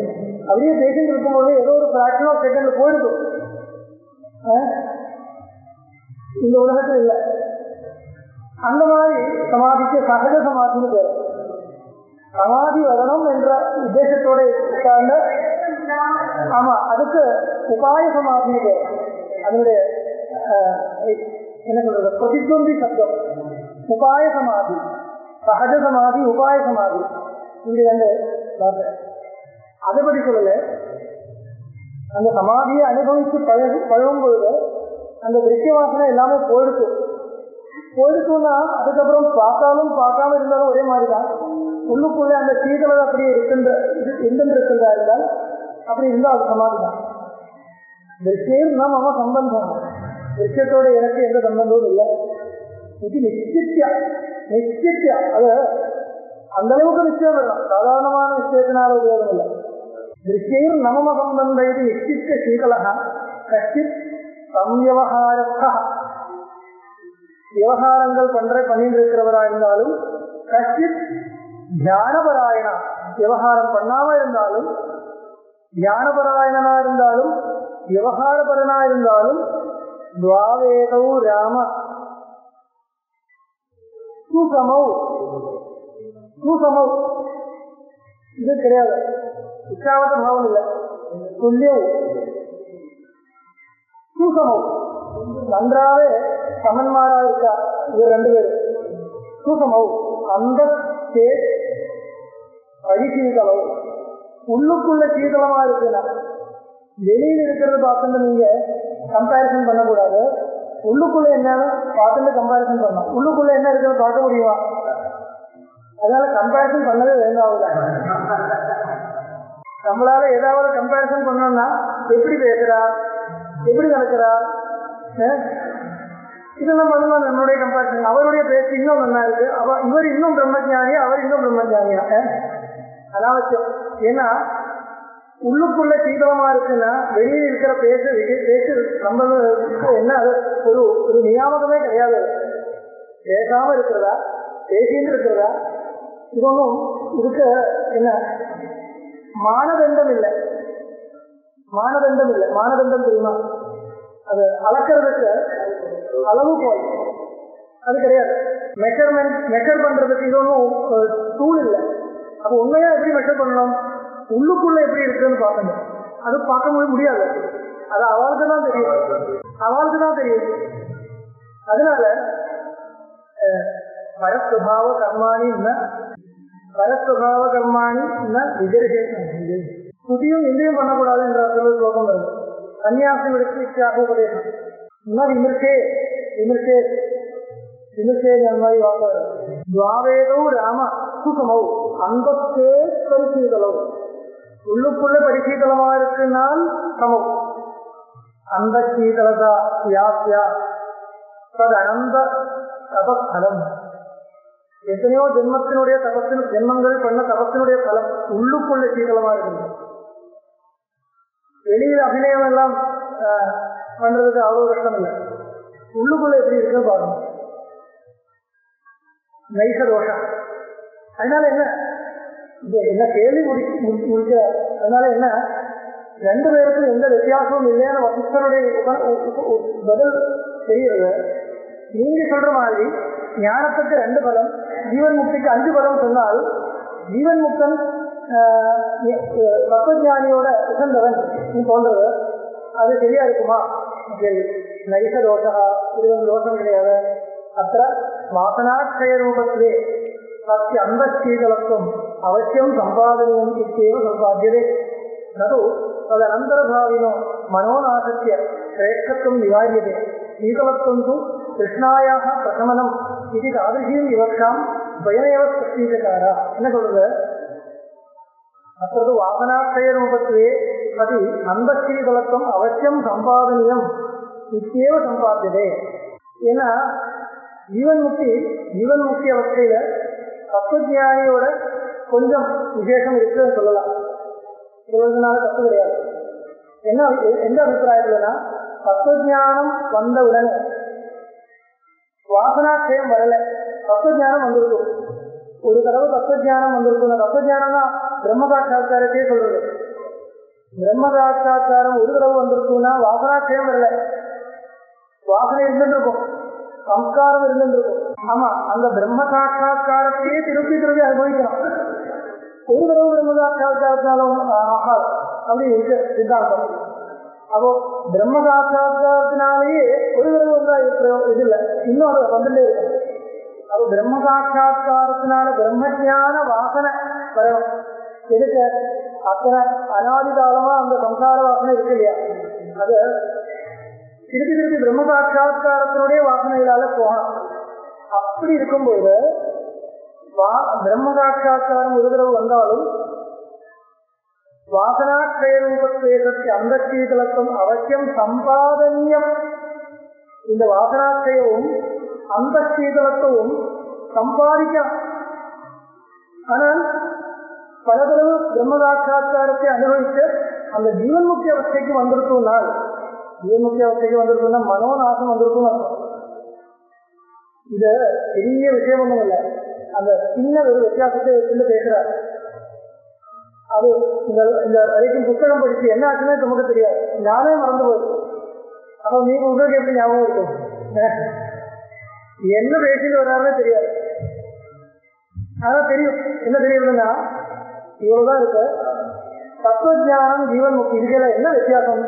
B: அப்படியே பேசிட்டு இருக்கும்போது ஏதோ ஒரு ஃபிராக்ஷன் ஆஃப் செகண்ட் போயிடுது. இந்த உலகத்தில் இல்லை. அந்த மாதிரி சமாதிக்கு சகஜ சமாதின்னு பேர். சமாதி வரணும் என்ற உத்தேசத்தோட உட்கார்ந்த ஆமா அதுக்கு உபாய சமாதின்னு பேர் அதனுடைய என்ன சொல்றது? பிரதித்வந்தி சப்தம் உபாய சமாதி. சகஜ சமாதி உபாய சமாதி. இப்படி ரெண்டு வார்த்தை. அதுபடி சொல்லல. அந்த சமாதியை அனுபவித்து பழகு பழகும் பொழுது அந்த திருஷ்ய வாசனை எல்லாமே போயிடுச்சு. போயிடுச்சுன்னா அதுக்கப்புறம் பார்த்தாலும் பார்க்காம இருந்தாலும் ஒரே மாதிரி தான் உள்ளுக்குள்ளே அந்த சீதளம் அப்படியே இருக்கின்ற இது இருந்தால் அப்படி இருந்தால் அது சமாதி தான் திருஷ்யம் தான் மம சம்பந்தம். திருஷ்யத்தோட எனக்கு எந்த சம்பந்தமும் இல்லை. இது நிச்சித்யா நிச்சித்யா அது அந்த அளவுக்கு நிச்சயம் வேணும் சாதாரணமான நிச்சயத்தினால உபயோகம் இல்லை. திருஷ்யைர் நமம சம்பந்த இது நிச்சித்த சீதளா கச்சித் சம்யவகாரத்த விவகாரங்கள் பண்ற பண்ணிட்டு இருக்கிறவரா இருந்தாலும் கச்சித் ஞானபராயணா விவகாரம் பண்ணாம இருந்தாலும் ஞானபராயணனா இருந்தாலும் விவகாரபரனா இருந்தாலும் துவாவேதௌ ராம. சுசமௌ சுசமௌ இது கிடையாது. உற்சாகத்த பாவம் இல்லை. துல்லியம் சூசமம் நன்றாவே சமன்மாரா இருக்கா? இது ரெண்டு பேரும் சூசமம் அந்த அடிசீதளவு உள்ளுக்குள்ள சீதளமா இருக்குன்னா வெளியில் இருக்கிறத பார்த்துட்டு நீங்க கம்பேரிசன் பண்ணக்கூடாது. உள்ளுக்குள்ள என்னன்னு பார்த்துட்டு கம்பேரிசன் பண்ணலாம் உள்ளுக்குள்ள என்ன இருக்கிறத பார்க்க முடியுமா? அதனால கம்பேரிசன் பண்ணவே வேண்டாம். நம்மளால ஏதாவது கம்பேரிசன் பண்ணோம்னா எப்படி பேசுறா? எப்படி நடக்கிறா? இதெல்லாம் பண்ணலாம் நம்மளுடைய கம்பேரிசன் அவருடைய பேச்சு இன்னும் நல்லா இருக்கு. அவ இவர் இன்னும் பிரம்மஜானியா அவர் இன்னும் பிரம்மஜானியா? அஹ் அனாவசியம் ஏன்னா உள்ளுக்குள்ள சீக்கிரமா இருக்குன்னா வெளியே இருக்கிற பேச பேச்சு பேசு நம்ம என்ன அது? ஒரு ஒரு நியாபகமே கிடையாது. பேசாம இருக்கிறதா? பேசிட்டு இருக்கிறதா? இது ஒன்றும் இதுக்கு என்ன? மானதண்டம் இல்லை. மானதண்டம் இல்லை. மானதண்டம் தெரியுமா? அது அளக்கிறதுக்கு அளவு போல் அது கிடையாது. மெஷர்மெண்ட் மெஷர் பண்றதுக்கு இது ஒன்றும் டூல் இல்லை. அப்போ உண்மையா எப்படி மெஷர் பண்ணணும்? உள்ளுக்குள்ள எப்படி இருக்குன்னு பார்க்கணும். அது பார்க்க முடியாது. அது அவளுக்கு தான் தெரியும். அவளுக்கு தான் தெரியும். அதனால பரஸ்வபாவ கர்மாணி பரஸ்வபாவ கர்மாணி விஜர்கேஷன் புதியும் எந்தையும் பண்ணக்கூடாது என்ற சொல்லு ஸ்லோகம் வருது. சன்னியாசம் எடுத்து இச்சாக உபதேசம் இன்னும் விமர்சே விமர்சே விமர்சே அந்த மாதிரி வாங்க துவாவேதோ ராம சுகமௌ அந்தத்தே உள்ளுக்குள்ள பரிசீதளமா இருக்குனால் சமம் அந்த சீதளதா யாத்யா தது அனந்த தபஸ்தலம் எத்தனையோ ஜென்மத்தினுடைய தபத்தின் ஜென்மங்கள் பண்ண தபத்தினுடைய பலம் உள்ளுக்குள்ள சீதளமா இருக்குது வெளியில் அபிநயம் எல்லாம் பண்றதுக்கு அவ்வளவு கஷ்டம் இல்லை. உள்ளுக்குள்ள எப்படி இருக்க பாருங்க. நைச தோஷம். அதனால என்ன? இந்த என்ன கேள்வி முடி முடிக்க. அதனால என்ன? ரெண்டு பேருக்கும் எந்த வித்தியாசமும் இல்லையான வசிஷ்டனுடைய பதில் தெரியுது நீங்க சொல்ற மாதிரி ஞானத்துக்கு ரெண்டு பலம் ஜீவன் முக்திக்கு அஞ்சு பலம் சொன்னால் ஜீவன் முக்தன் தத்துவஞானியோட உகந்தவன் நீ தோன்றது அது சரியா இருக்குமா இதில் நைச தோஷா இதுவும் தோஷம் கிடையாது அத்த வாசனாட்சய ரூபத்திலே தस्य அந்தஸ்தீதலத்துவம் அவசியம் சம்பாதனீயம் இத்தேவ சம்பாத்தியதே நது तदनन्तरभाविनो मनोनाथस्य श्रेष्ठत्वं निवार्यते शीतलत्वं तु कृष्णायाः प्रशमनम् इति तादृशीं विवक्षां स्वयमेव स्पष्टीचकार न சொல்றது अत्र तु वासनाक्षयरूपत्वे சதி அந்தஸ்ரீதலத்துவம் அவசியம் சம்பாதனியம். இத்தியேவ சம்பாத்தியதே. ஏன்னா ஜீவன் முக்தி ஜீவன் முக்தி அவஸ்தையில தத்துவஜானியோட கொஞ்சம் விசேஷம் இருக்குன்னு சொல்லலாம். சொல்றதுனால தப்பு கிடையாது. என்ன எந்த அபிப்பிராயத்துலனா தத்துவஜானம் வந்த உடனே வாசனாட்சயம் வரல தத்துவஜானம் வந்திருக்கும். ஒரு தடவை தத்துவஜானம் வந்திருக்கும் தத்துவஜானம்னா பிரம்ம சாட்சா்காரத்தையே சொல்றது. பிரம்மதாட்சாச்சாரம் ஒரு தடவை வந்திருக்கும்னா வாசனாட்சயம் வரல. வாசனை இருந்துட்டு இருக்கும் சம்ஸ்காரம் இருந்துருக்கும் ஆமா அந்த பிரம்ம சாட்சா்காரத்தையே திருப்பி திருப்பி அனுபவிக்கணும். ஒரு தடவை பிரம்ம சாட்சா்காரத்தாலும் ஆகாது அப்படி இருக்கு சித்தாந்தம். அப்போ பிரம்ம சாட்சா்காரத்தினாலேயே ஒரு தடவை வந்தா இது இல்லை இன்னும் அது வந்துட்டே இருக்கும். அப்போ பிரம்ம சாட்சா்காரத்தினால பிரம்மஜான வாசனை வரணும். எதுக்கு? அத்தனை அனாதி காலமா அந்த சம்சார வாசனை இருக்கு இல்லையா அது திருப்பி திருப்பி பிரம்ம சாட்சா்காரத்தினுடைய வாசனைகளால போகணும் அப்படி இருக்கும்போது பிரம்ம சாட்சா்காரம் ஒரு தடவை வந்தாலும் வாசனாட்சயரூபத்வேசத்தை அந்த சீதளத்துவம் அவசியம் சம்பாதனியம் இந்த வாசனாட்சயவும் அந்த சீதளத்துவம் சம்பாதிக்கலாம். ஆனால் பல தடவை பிரம்ம சாட்சா்காரத்தை அனுபவித்து அந்த ஜீவன் முக்கிய அவஸ்தைக்கு வந்திருக்கும்னால் ஜீவன் முக்கிய அவஸ்தைக்கு வந்திருக்கும்னா மனோநாசம் வந்திருக்கும் இத இது பெரிய விஷயம் ஒன்றும் இல்லை. அந்த சின்ன ஒரு வித்தியாசத்தை வச்சுட்டு பேசுறார். அது இந்த இந்த வரைக்கும் புத்தகம் படிச்சு என்ன ஆச்சுன்னா நமக்கு தெரியாது. நானே மறந்து போயிடும் அப்போ நீங்க உங்களுக்கு எப்படி ஞாபகம் இருக்கும்? என்ன பேசிட்டு வர்றாருன்னு தெரியாது. அதான் தெரியும். என்ன தெரியுதுன்னா இவ்வளவுதான் இருக்கு தத்துவஜானம் ஜீவன் முக்தி இதுல என்ன வித்தியாசம்?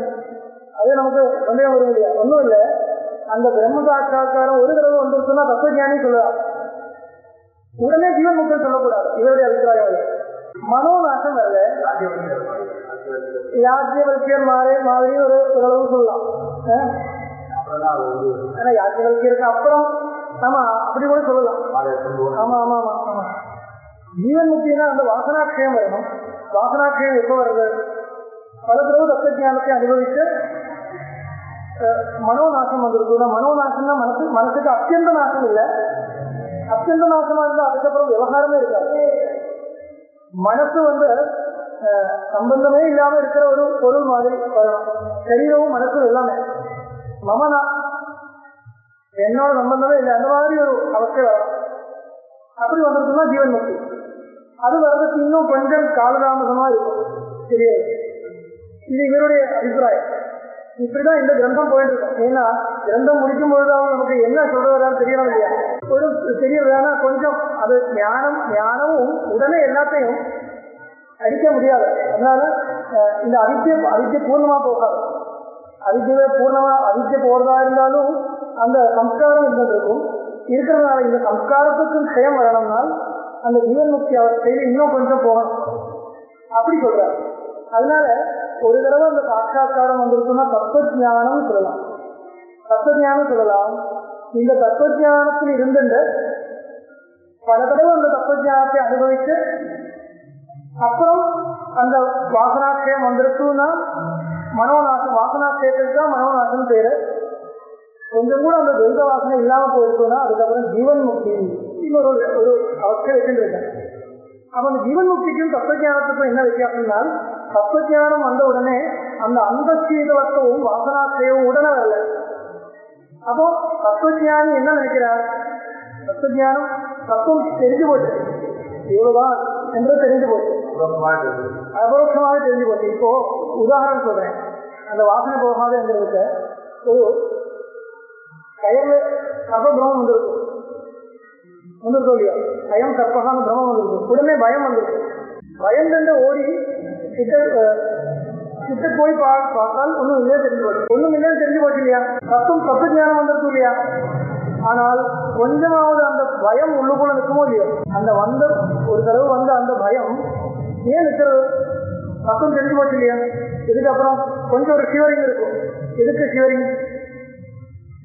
B: அது நமக்கு ஒன்றே வரும் இல்லையா ஒன்றும் இல்லை. அந்த பிரம்ம சாட்சா்காரம் ஒரு தடவை வந்துருச்சுன்னா தத்துவஜானி சொல்லலாம் உடனே ஜீவன் முக்தம் சொல்லக்கூடாது. இவருடைய அபிப்பிராயம் மனோநாசம் அல்ல. யாஜ்யவல்யர் மாதிரி மாதிரி ஒரு ஓரளவு சொல்லலாம். ஆனா யாஜ்யவல்யருக்கு அப்புறம் ஆமா அப்படி கூட சொல்லலாம். ஆமா ஆமா ஆமா ஆமா. ஜீவன் முக்தினா அந்த வாசனாட்சயம் வரணும். வாசனாட்சயம் எப்போ வருது? பல பிறகு தத்துவஜானத்தை அனுபவித்து மனோநாசம் வந்திருக்குன்னா மனோநாசம்னா மனசு மனசுக்கு அத்தியந்த நாசம் இல்லை. அத்தியந்த நாசமா இருந்தால் அதுக்கப்புறம் விவகாரமே இருக்காது. மனசு வந்து சம்பந்தமே இல்லாம இருக்கிற ஒரு பொருள் மாதிரி வரணும். சரீரமும் மனசும் எல்லாமே. மமனா என்னோட சம்பந்தமே இல்லை. அந்த மாதிரி ஒரு அவஸ்தை வரும் அப்படி வந்திருக்குன்னா ஜீவன் முக்தி அது வர்றதுக்கு இன்னும் கொஞ்சம் காலதாமதமா இருக்கும். தெரியாது இது இவருடைய அபிப்பிராயம். இப்படிதான் இந்த கிரந்தம் போயிட்டு இருக்கும். ஏன்னா கிரந்தம் முடிக்கும் பொழுதாவது நமக்கு என்ன சொல்றதான்னு தெரியணும் இல்லையா? ஒரு தெரியல கொஞ்சம் அது ஞானம் ஞானமும் உடனே எல்லாத்தையும் அடிக்க முடியாது. அதனால இந்த அவித்திய அவித்திய பூர்ணமா போகாது. அவித்தியவே பூர்ணமா அவித்திய போறதா இருந்தாலும் அந்த சம்ஸ்காரம் இருந்திருக்கும் இருக்கிறதுனால இந்த சம்ஸ்காரத்துக்கு க்ஷயம் வரணும்னால் அந்த ஜீவன் முக்தி அவஸ்தையில இன்னும் கொஞ்சம் போகணும். அப்படி சொல்றாரு. அதனால ஒரு தடவை அந்த சாட்சா்காரம் வந்திருக்குன்னா தத்துவஜானம் சொல்லலாம். தத்துவஜானம் சொல்லலாம். இந்த தத்துவஜானத்தில் இருந்துட்டு பல தடவை அந்த தத்துவஜானத்தை அனுபவிச்சு அப்புறம் அந்த வாசனாட்சயம் வந்திருக்குன்னா மனோநாசம் வாசனாட்சயத்துக்கு தான் மனோநாசம் பேரு. கொஞ்சம் கூட அந்த தெய்வ வாசனை இல்லாம போயிருக்குன்னா அதுக்கப்புறம் ஜீவன் முக்தி இன்னொரு ஒரு அவஸ்தை அவன் அப்ப அந்த ஜீவன் முக்திக்கும் தத்துவஞானத்துக்கும் என்ன வித்தியாசம்னா தத்துவஞானம் வந்த உடனே அந்த அந்த சீதவத்துவம் வாசனாட்சயமும் உடனே வரல அப்போ தத்துவஞானி என்ன நினைக்கிறார் தத்துவஞானம் தத்துவம் தெரிஞ்சு போச்சு இவ்வளவுதான் என்று தெரிஞ்சு போச்சு அபரோட்சமாக தெரிஞ்சு போச்சு இப்போ உதாரணம் சொல்றேன் அந்த வாசனை போகாத எங்களுக்கு ஒரு கயர்ல கப பிரமம் வந்துருக்கோம் இல்லையா பயம் கற்பகான பிரமம் வந்திருக்கும் உடனே பயம் வந்திருக்கு. பயம் கண்டு ஓடி கிட்ட கிட்ட போய் பா பார்த்தால் ஒன்றும் இல்லையே தெரிஞ்சு போச்சு. ஒன்றும் இல்லையா தெரிஞ்சு போச்சு இல்லையா? தப்பும் தப்பு ஞானம் வந்திருக்கும் இல்லையா? ஆனால் கொஞ்சமாவது அந்த பயம் உள்ளுக்குள்ள நிற்குமோ இல்லையோ? அந்த வந்த ஒரு தடவை வந்த அந்த பயம் ஏன் நிற்கிறது? தப்பும் தெரிஞ்சு போச்சு இல்லையா? இதுக்கப்புறம் கொஞ்சம் ஒரு ஷிவரிங் இருக்கும். எதுக்கு ஷிவரிங்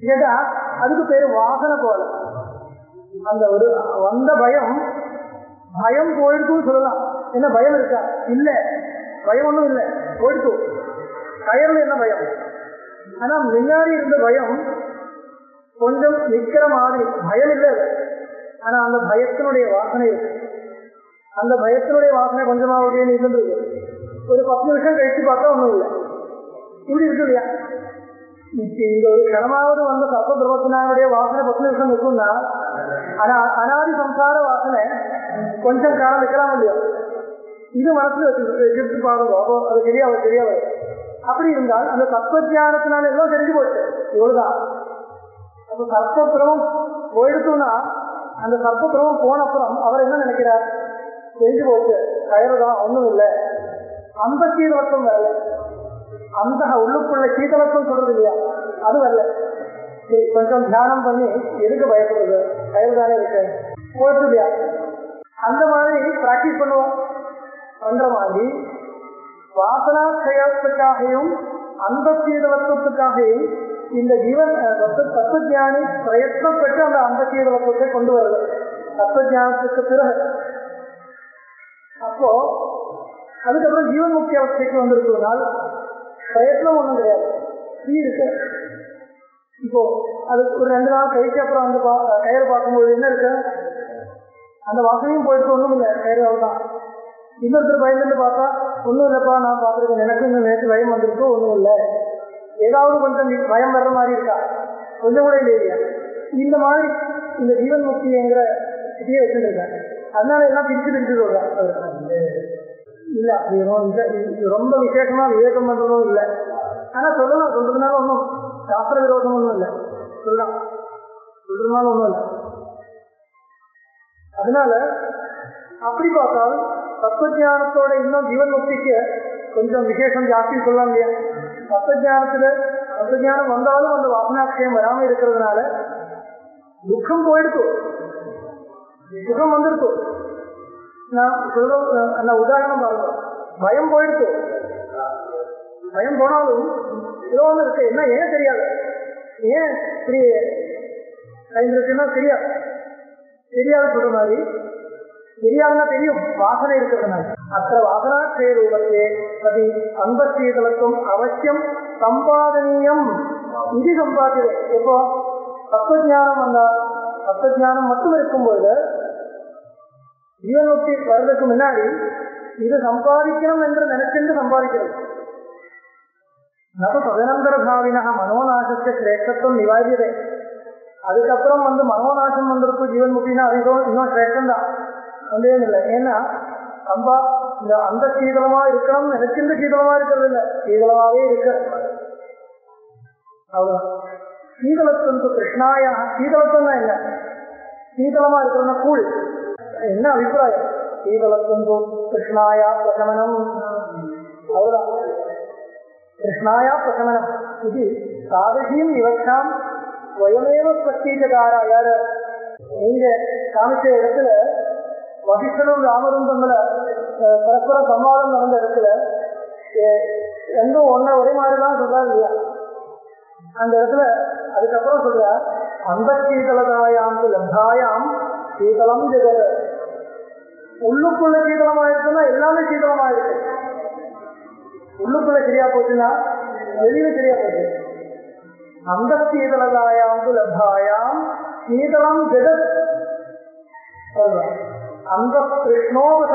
B: கேட்டா அதுக்கு பேர் வாசனை கோலம் அந்த ஒரு வந்த பயம் பயம் போயிடுச்சுன்னு சொல்லலாம். என்ன பயம் இருக்கா? இல்ல. பயம் ஒண்ணும் இல்லை. போயிடுச்சு கயர்ல என்ன பயம்? ஆனா முன்னாடி இருந்த பயம் கொஞ்சம் நிக்கிற மாதிரி. பயம் இல்லை. ஆனா அந்த பயத்தினுடைய வாசனை இருக்கு. அந்த பயத்தினுடைய வாசனை கொஞ்சமாவது இருந்துருக்கு ஒரு பத்து நிமிஷம் கழிச்சு பார்த்தா ஒண்ணும் இல்லை. இப்படி இருக்கு இல்லையா? இந்த ஒரு கணமாவது வந்த சர்ப்ப வாசனை பத்து நிமிஷம் நிற்கும்னா ஆனா அனாதி சம்சார வாசனை கொஞ்சம் காலம் வைக்கலாம் இல்லையா? இது மனசுல வச்சு வச்சுட்டு பாருங்க. அப்போ அது சரியா சரியா வரும். அப்படி இருந்தால் அந்த தத்துவத்தியானத்தினால எல்லாம் தெரிஞ்சு போச்சு. இவ்வளவுதான். அப்ப சர்ப்பபிரமம் போயிடுச்சுன்னா அந்த சர்ப்பபிரமம் போன அப்புறம் அவர் என்ன நினைக்கிறார்? தெரிஞ்சு போச்சு. கயறுதான் ஒண்ணும் இல்லை. அந்த வருஷம் வரல அந்த உள்ளுக்குள்ள சீதளத்தும் சொல்றது இல்லையா அது வரல. சரி கொஞ்சம் தியானம் பண்ணி எதுக்கு பயப்படுறது? கயிறு தானே இருக்கு. போயிட்டு இல்லையா அந்த மாதிரி பிராக்டிஸ் பண்ணுவோம். பண்ற மாதிரி வாசனா கிரயத்துக்காகவும் அந்த சீதளத்துவத்துக்காகவும் இந்த ஜீவன் தத்துவ தத்துவஞானி பிரயத்தப்பட்டு அந்த அந்த சீதளத்துவத்தை கொண்டு வருது தத்துவஞானத்துக்கு பிறகு. அப்போ அதுக்கப்புறம் ஜீவன் முக்கிய அவஸ்தைக்கு வந்திருக்கிறதுனால் பிரயத்னம் ஒன்றும் கிடையாது. ஃப்ரீ இருக்கு. இப்போ அது ஒரு ரெண்டு நாள் கழிச்சு அப்புறம் அந்த பா- கயிறு பார்க்கும்போது என்ன இருக்கு? அந்த வாசனையும் போயிட்டு ஒன்றும் இல்லை. கயிறு அவ்வளோதான் இன்னொருத்தர் பயந்துட்டு பார்த்தா ஒன்றும் இல்லைப்பா நான் பார்த்துருக்கேன். எனக்கு இந்த நேற்று பயம் வந்திருக்கோ ஒன்றும் இல்லை. ஏதாவது கொஞ்சம் பயம் வர்ற மாதிரி இருக்கா? கொஞ்சம் கூட இல்லையா? இந்த மாதிரி இந்த ஜீவன் முக்திங்கிற இதையே வச்சுருக்காங்க அதனால எல்லாம் பிரித்து பிரிச்சு சொல்றாங்க இல்ல அது ரொம்ப விசேஷமா விவேகம் பண்றதும் இல்லை. ஆனா சொல்லலாம் சொல்றதுனால ஒன்றும் சாஸ்திர விரோதம் ஒன்றும் இல்லை. சொல்லலாம். சொல்றதுனால ஒன்றும் இல்லை. அதனால அப்படி பார்த்தால் தத்துவஜானத்தோட இன்னும் ஜீவன் முக்திக்கு கொஞ்சம் விசேஷம் ஜாஸ்தி சொல்லலாம் இல்லையா? தத்துவஜானத்துல தத்துவஜானம் வந்தாலும் அந்த வாசனாட்சியம் வராம இருக்கிறதுனால துக்கம் போயிடுத்து. சுகம் வந்துடுத்து நான் சொல்ற நான் உதாரணம் பாருங்க. பயம் போயிடுச்சு. பயம் போனாலும் ஏதோ ஒன்று இருக்கு என்ன ஏன் தெரியாது. ஏன் இப்படி இருக்குன்னா தெரியாது தெரியாது சொல்ற மாதிரி. தெரியாதுன்னா தெரியும். வாசனை இருக்கிறதுனால அத்த வாசனாட்சய ரூபத்தே அது அந்த அவசியம் சம்பாதனீயம். இது சம்பாதிது எப்போ? தத்துவஞானம் வந்தா தத்துவஞானம் மட்டும் இருக்கும்போது ஜீவனோக்தி வர்றதுக்கு முன்னாடி இது சம்பாதிக்கணும் என்று நினைச்சிருந்து சம்பாதிக்கிறது. நப ததனந்தர பாவினா மனோநாசத்தை சிரேஷ்டத்துவம் நிவாரியதே. அதுக்கப்புறம் வந்து மனோநாசம் வந்திருக்கும் ஜீவன் முக்தினா அது இன்னும் இன்னும் சிரேஷ்டம் தான் சந்தேகம் இல்லை ஏன்னா சம்பா இந்த அந்த சீதளமா இருக்கணும் நினைச்சிருந்து சீதளமா இருக்கிறது இல்லை சீதளமாவே இருக்க. அவ்வளவுதான். சீதளத்துவம் கிருஷ்ணாயா சீதளத்துவம் தான் என்ன சீதளமா இருக்கிறோம்னா கூழ். என்ன அபிப்பிராயம்? சீதளத்துவம் கிருஷ்ணாயா பிரசமனம் அவ்வளவுதான் கிருஷ்ணாயா பிரசமனம் இது தாதசீம் இவற்றாம் ஸ்வயமேவ பிரத்யேகதாரா யாரு நீங்க காமிச்ச இடத்துல வசிஷ்டனும் ராமரும் தங்கள பரஸ்பர சம்வாதம் நடந்த இடத்துல ரெண்டும் ஒன்ன ஒரே மாதிரி தான் சொல்றாரு இல்லையா அந்த இடத்துல அதுக்கப்புறம் சொல்ற அந்த சீதளதாயாம் லப்தாயாம் சீதளம் ஜெகத உள்ளுக்குள்ள சீதளமா இருக்குன்னா எல்லாமே சீதளமா இருக்கு உள்ளுக்குள்ள சரியா போச்சுன்னா வெளியில சரியா போச்சு. அந்த சீதளதாயாம் லப்தாயாம் சீதளம் ஜெகத். அந்த கிருஷ்ணோபத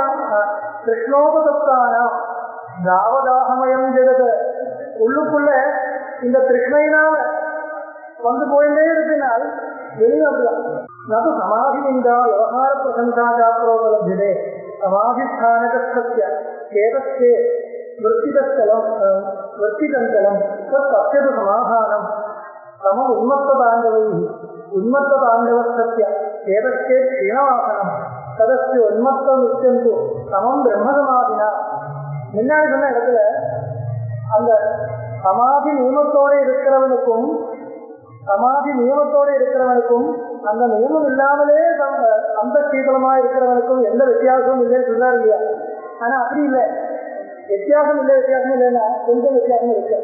B: கிருஷ்ணோபதத்தான தாவதாகமயம் ஜெகத். உள்ளுக்குள்ள இந்த கிருஷ்ணையினால வந்து போயிட்டே இருப்பினால் வெளியே அப்படிதான் நது சமாதினிந்தா விவகார பிரசந்தா ஜாத்திரோபலபியதே சமாதிஸ்தானகஸ்ய கேதஸ்தே விற்த்திதஸ்தலம் விற்த்திதந்தலம் தத் பசியது சமாதானம் சம உன்மத்ததாண்டவை உன்மத்ததாண்டவஸ்ய கேதஸ்தே க்ஷீணவாசனம் ததஸ்ய உன்மத்த நித்தியந்து சமம் பிரம்மசமாதினா முன்னாடி சொன்ன இடத்துல அந்த சமாதி நியமத்தோட இருக்கிறவனுக்கும் சமாதி நியமத்தோட இருக்கிறவனுக்கும் அந்த நியமம் இல்லாமலே அந்த சீதளமா இருக்கிறவனுக்கும் எந்த வித்தியாசமும் இல்லைன்னு சொல்றாரு இல்லையா? ஆனா அப்படி இல்லை. வித்தியாசம் இல்லை வித்தியாசம் இல்லைன்னா கொஞ்சம் வித்தியாசம் இருக்கு.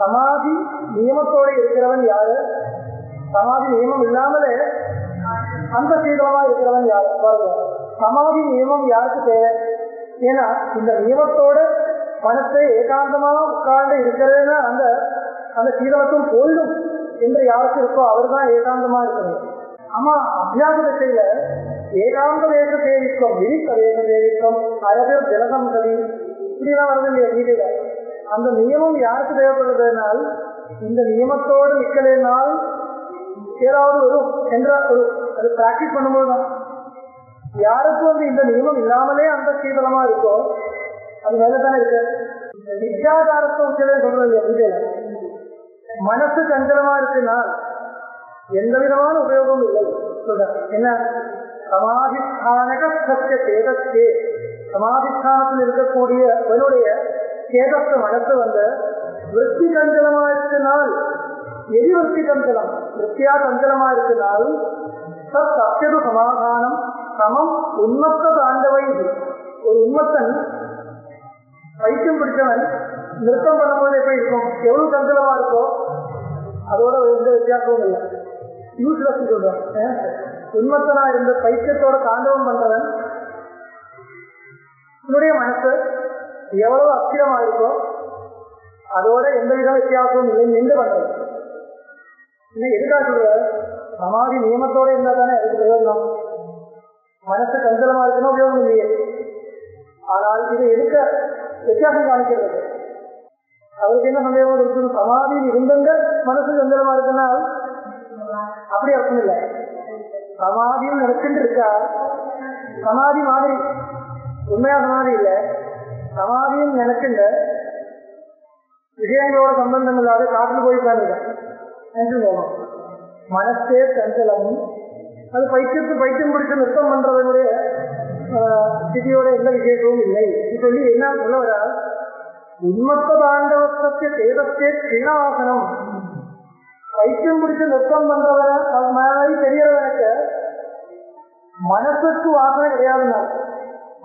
B: சமாதி நியமத்தோட இருக்கிறவன் யாரு? சமாதி நியமம் இல்லாமலே அந்த சீதளமா இருக்கிறவன் யாரு? பாருங்க. சமாதி நியமம் யாருக்கு தேவை? ஏன்னா இந்த நியமத்தோட மனசை ஏகாந்தமா உட்கார்ந்து இருக்கிறதுன்னா அந்த அந்த சீதளத்தும் போயிடும். என்று யாருக்கு இருக்கோ அவர் தான் ஏகாந்தமா இருக்கிறது ஆமா அபியாச திசையில ஏகாந்த வேக சேவிக்கும் விரிக்க வேக சேவிக்கும் அரபர் ஜலகம் கவி இப்படிலாம் வருது இல்லையா கீதையில. அந்த நியமம் யாருக்கு தேவைப்படுறதுனால் இந்த நியமத்தோடு நிக்கலைனால் ஏதாவது வரும் என்ற ஒரு அது பிராக்டிஸ் பண்ணும்போது தான். யாருக்கு வந்து இந்த நியமம் இல்லாமலே அந்த சீதளமா இருக்கோ அது மேல தானே இருக்கு. வித்யாதாரத்துவம் சொல்றது இல்லையா கீதையில. மனசு சஞ்சலமா இருக்குன்னா எந்த விதமான உபயோகமும் இல்லை. சொல்ற என்ன? சமாதிஸ்தானக சத்திய சேதத்தே சமாதிஸ்தானத்தில் இருக்கக்கூடிய அவனுடைய சேதத்தை மனசு வந்து விற்பி சஞ்சலமா இருக்கினால் எதி விற்பி சஞ்சலம் விற்பியா சஞ்சலமா இருக்கினால் சத் சத்தியது சமாதானம் சமம் உண்மத்த தாண்டவை. ஒரு உண்மத்தன் வைத்தியம் பிடிச்சவன் நிறுத்தம் பண்ணும்போது எப்படி இருக்கும்? எவ்வளவு சஞ்சலமா இருக்கோ அதோட எந்த வித்தியாசமும் இல்லை. யூஸ்லெஸ் சொல்றேன் உண்மத்தனா இருந்த பைத்தியத்தோட தாண்டவம் பண்றவன் உன்னுடைய மனசு எவ்வளவு அஸ்திரமா இருக்கோ அதோட எந்த வித வித்தியாசமும் இல்லை நின்று பண்றது. இன்னும் எதுக்காக? சொல்ற சமாதி நியமத்தோட இருந்தா தானே அதுக்கு பிரயோஜனம். மனசு சஞ்சலமா இருக்குன்னா உபயோகம் இல்லையே. ஆனால் இது எதுக்க வித்தியாசம் காமிக்கிறது அவருக்கு என்ன சந்தேகம் இருக்குது சமாதியில் இருந்தங்க மனசு சஞ்சலமா இருக்குன்னா அப்படி அர்த்தம் இல்லை. சமாதியும் நினைச்சுட்டு இருக்கா? சமாதி மாதிரி. உண்மையா சமாதி இல்லை. சமாதியும் நினைச்சுட்டு விஷயங்களோட சம்பந்தம் இல்லாத காட்டில் போய் உட்காந்துருக்கேன் மனசே சஞ்சலம். அது பைத்தியத்து பைத்தியம் பிடிச்சு நிறுத்தம் பண்றதனுடைய ஸ்திதியோட எந்த விசேஷமும் இல்லை. இது சொல்லி என்ன சொல்ல வரார் உன்மத்த பாண்டவத்தை தேவத்தே க்ஷீணவாசனம் பைத்தியம் பிடிச்சு நுட்பம் பண்றவரை அது மாதிரி தெரியறவனுக்கு மனசுக்கு வாசனை கிடையாதுன்னா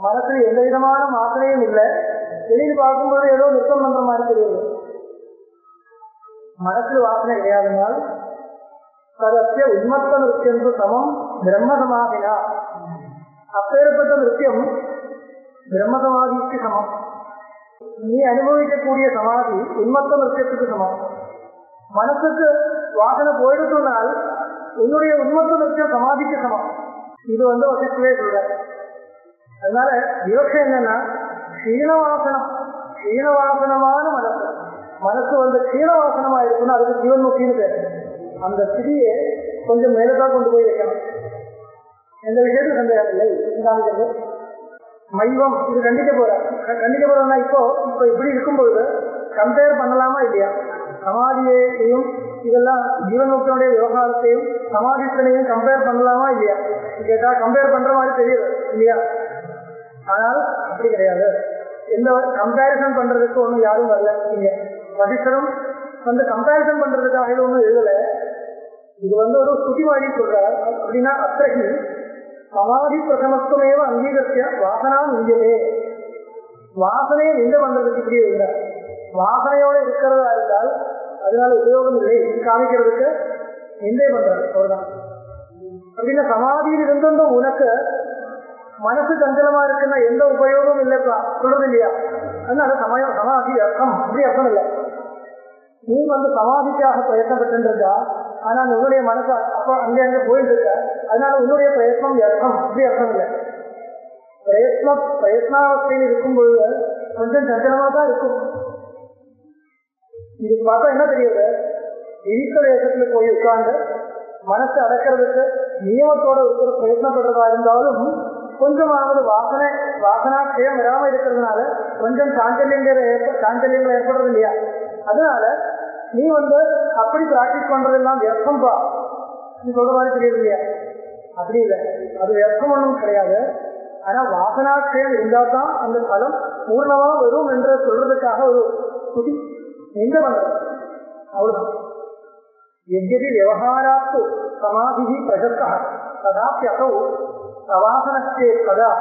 B: மனசுல எந்த விதமான வாசனையும் இல்லை. வெளியில் பார்க்கும்போது ஏதோ நுட்பம் பண்ற மாதிரி தெரியுது. மனசுல வாசனை கிடையாதுனால் சதத்திய உண்மத்த நிருத்தியம் சமம் பிரம்மசமாதினா. அப்பேற்பட்ட நிருத்தியம் பிரம்மசமாதிக்கு சமம். நீ அனுபவிக்கக்கூடிய சமாதி உண்மத்த நிருத்தியத்துக்கு சமம். மனசுக்கு வாசனை போயிடுத்துனால் உன்னுடைய உன்மத்த சமாதிக்க சமம். இது வந்து வசிக்கவே சொல்ற. அதனால விவசாயம் என்னன்னா க்ஷீணவாசனம் க்ஷீணவாசனமான மனசு. மனசு வந்து க்ஷீணவாசனமா இருக்குன்னா அதுக்கு ஜீவன்முக்தின்னு பேர். அந்த ஸ்திதியை கொஞ்சம் மேலதான் கொண்டு போய் வைக்கணும். எந்த விஷயத்துல சந்தேகம் இல்லை. காமிக்கிறது? மைவம். இது கண்டிக்க போற. கண்டிக்க போறோம்னா இப்போ இப்போ இப்படி இருக்கும்போது கம்பேர் பண்ணலாமா இல்லையா? சமாதியையும் இதெல்லாம் ஜீவன்முக்தனுடைய விவகாரத்தையும் சமாதித்தனையும் கம்பேர் பண்ணலாமா இல்லையா? கேட்டா கம்பேர் பண்ற மாதிரி தெரியுது இல்லையா? ஆனால் அப்படி கிடையாது. எந்த கம்பேரிசன் பண்றதுக்கு ஒன்றும் யாரும் வரல இங்க. வசிஷ்டரும் வந்து கம்பேரிசன் பண்றதுக்காக ஒன்றும் எழுதல. இது வந்து ஒரு ஸ்துதிவாடி சொல்றார். அப்படின்னா அத்தகி சமாதி பிரசமத்துவமேவ அங்கீகரிக்க வாசனா நிஞ்சதே வாசனையை எங்க பண்றதுக்கு இப்படி எழுதுறார்? வாசனையோட இருக்கிறதா இருந்தால் அதனால உபயோகம் இல்லை. காமிக்கிறதுக்கு நிந்தை பண்றாரு? அவர்தான். அப்படின்னா சமாதியில் இருந்தும் உனக்கு மனசு சஞ்சலமா இருக்குன்னா எந்த உபயோகமும் இல்லைப்பா. சொல்றது இல்லையா? அதனால சமயம் சமாதி அர்த்தம். அப்படி அர்த்தம் இல்லை. நீ வந்து சமாதிக்காக பிரயத்தனப்பட்டிருக்கா ஆனா உன்னுடைய மனசு அப்ப அங்கே அங்கே போயிட்டு இருக்க அதனால உன்னுடைய பிரயத்னம் அர்த்தம். அப்படி அர்த்தம் இல்லை. பிரயத்ன பிரயத்னாவஸ்தையில் இருக்கும் பொழுது கொஞ்சம் சஞ்சலமா தான் இருக்கும். இதுக்கு பார்த்தா என்ன தெரியுது? இருக்கிற இடத்துல போய் உட்கார்ந்து மனசை அடக்கிறதுக்கு நியமத்தோட இருக்கிற பிரயத்னப்படுறதா இருந்தாலும் கொஞ்சமாவது வாசனை வாசனாட்சயம் வராம இருக்கிறதுனால கொஞ்சம் சாஞ்சல்யங்கிற சாஞ்சல்யங்கள் ஏற்படுறது இல்லையா? அதனால நீ வந்து அப்படி பிராக்டிஸ் பண்றதெல்லாம் வியர்த்தம்பா நீ சொல்ற மாதிரி தெரியுது இல்லையா? அப்படி இல்லை. அது வியர்த்தம் ஒன்றும் கிடையாது. ஆனா வாசனாட்சியம் இருந்தால் தான் அந்த பலம் பூர்ணமா வரும் என்று சொல்றதுக்காக ஒரு குடி எங்க பண்றது அவ்வளவுதான் எதிரி விவகாராத்து சமாதி பிரசத்தா ததாப்பியசௌ சவாசனச்சே கதா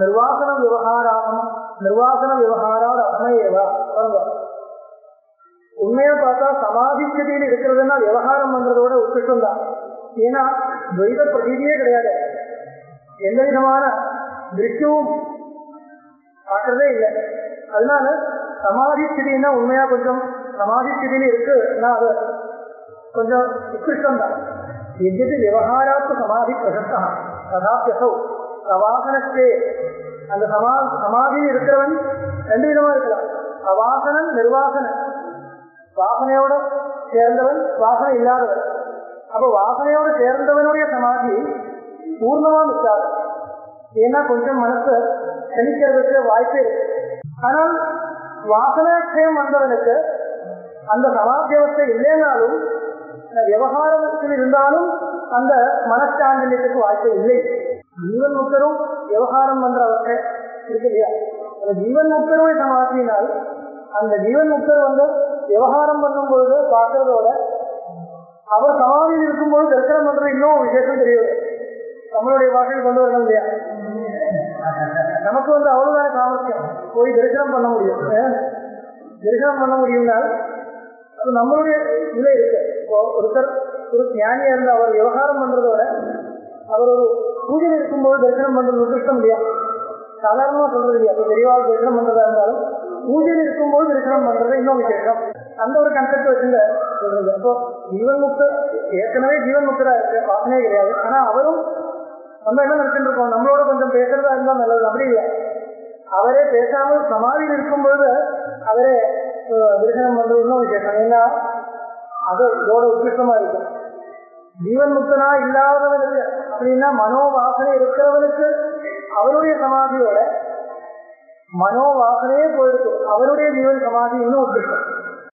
B: நிர்வாசன விவகாராம் நிர்வாசன விவகாரால் அப்னேவா பரவாயில்ல உண்மையா பார்த்தா சமாதி ஸ்திதியில் இருக்கிறதுனா விவகாரம் பண்றதோட விட்டுட்டும் தான் ஏன்னா துவைத பிரதீதியே கிடையாது எந்த விதமான திருஷ்டவும் பார்க்கறதே இல்லை அதனால சமாதி ஸ்திதின்னா உண்மையா கொஞ்சம் சமாதி ஸ்திதியில் இருக்குன்னா அது கொஞ்சம் உத்கிருஷ்டம் தான் எது விவகாராத்து சமாதி பிரசஸ்தா ததாப்பியசௌ பிரவாசனத்தே. அந்த சமா சமாதியில் இருக்கிறவன் ரெண்டு விதமா இருக்கலாம். அவாசனன் நிர்வாசனன். வாசனையோட சேர்ந்தவன் வாசனை இல்லாதவன். அப்ப வாசனையோட சேர்ந்தவனுடைய சமாதி பூர்ணமா நிற்காது ஏன்னா கொஞ்சம் மனசு செழிக்கிறதுக்கு வாய்ப்பு இருக்கு. ஆனால் வாசனாட்சயம் வந்தவனுக்கு அந்த சமாத்தியவஸ்தை இல்லைனாலும் விவகாரத்தில் இருந்தாலும் அந்த மனச்சாஞ்சல்யத்துக்கு வாய்ப்பு இல்லை. ஜீவன் முக்தரும் விவகாரம் பண்ற அவஸ்தை இருக்கு இல்லையா அந்த ஜீவன் முக்தருடைய சமாதியினால் அந்த ஜீவன் முக்தர் வந்து விவகாரம் பண்ணும் பொழுது பார்க்கறதோட அவர் சமாதியில் இருக்கும்போது தரிசனம் பண்றது இன்னும் விசேஷம் தெரியுது. நம்மளுடைய வாழ்க்கையில் கொண்டு வரணும் இல்லையா? நமக்கு வந்து அவ்வளவுதான சாமர்த்தியம். போய் தரிசனம் பண்ண முடியும். தரிசனம் பண்ண முடியும்னால் அது நம்மளுடைய நிலை இருக்கு. இப்போ ஒருத்தர் ஒரு ஞானியா இருந்து அவர் விவகாரம் பண்றதோட அவர் ஒரு பூஜை இருக்கும்போது தரிசனம் பண்றது உத்திருஷ்டம் இல்லையா? சாதாரணமா சொல்றது இல்லையா? இப்போ தெளிவாக தரிசனம் பண்றதா இருந்தாலும் பூஜையில் இருக்கும்போது தரிசனம் பண்றது இன்னும் விசேஷம். அந்த ஒரு கன்செப்ட் வச்சுங்க சொல்றது. அப்போ ஜீவன் முக்த ஏற்கனவே ஜீவன் முக்தரா இருக்கு. வாசனையே கிடையாது. ஆனா அவரும் நம்ம என்ன நினைச்சுட்டு இருக்கோம்? நம்மளோட கொஞ்சம் பேசுறதா இருந்தா நல்லது. அப்படி இல்லை. அவரே பேசாமல் சமாதியில் இருக்கும்போது அவரே தரிசனம் பண்றது இன்னும் விசேஷம் ஏன்னா அது இதோட உத்கிருஷ்டமா இருக்கும். ஜீவன் முக்தனா இல்லாதவனுக்கு அப்படின்னா மனோவாசனை இருக்கிறவனுக்கு அவருடைய சமாதியோட மனோவாசனையே போயிருக்கு அவருடைய ஜீவன் சமாதி இன்னும் உத்கிருஷ்டம்.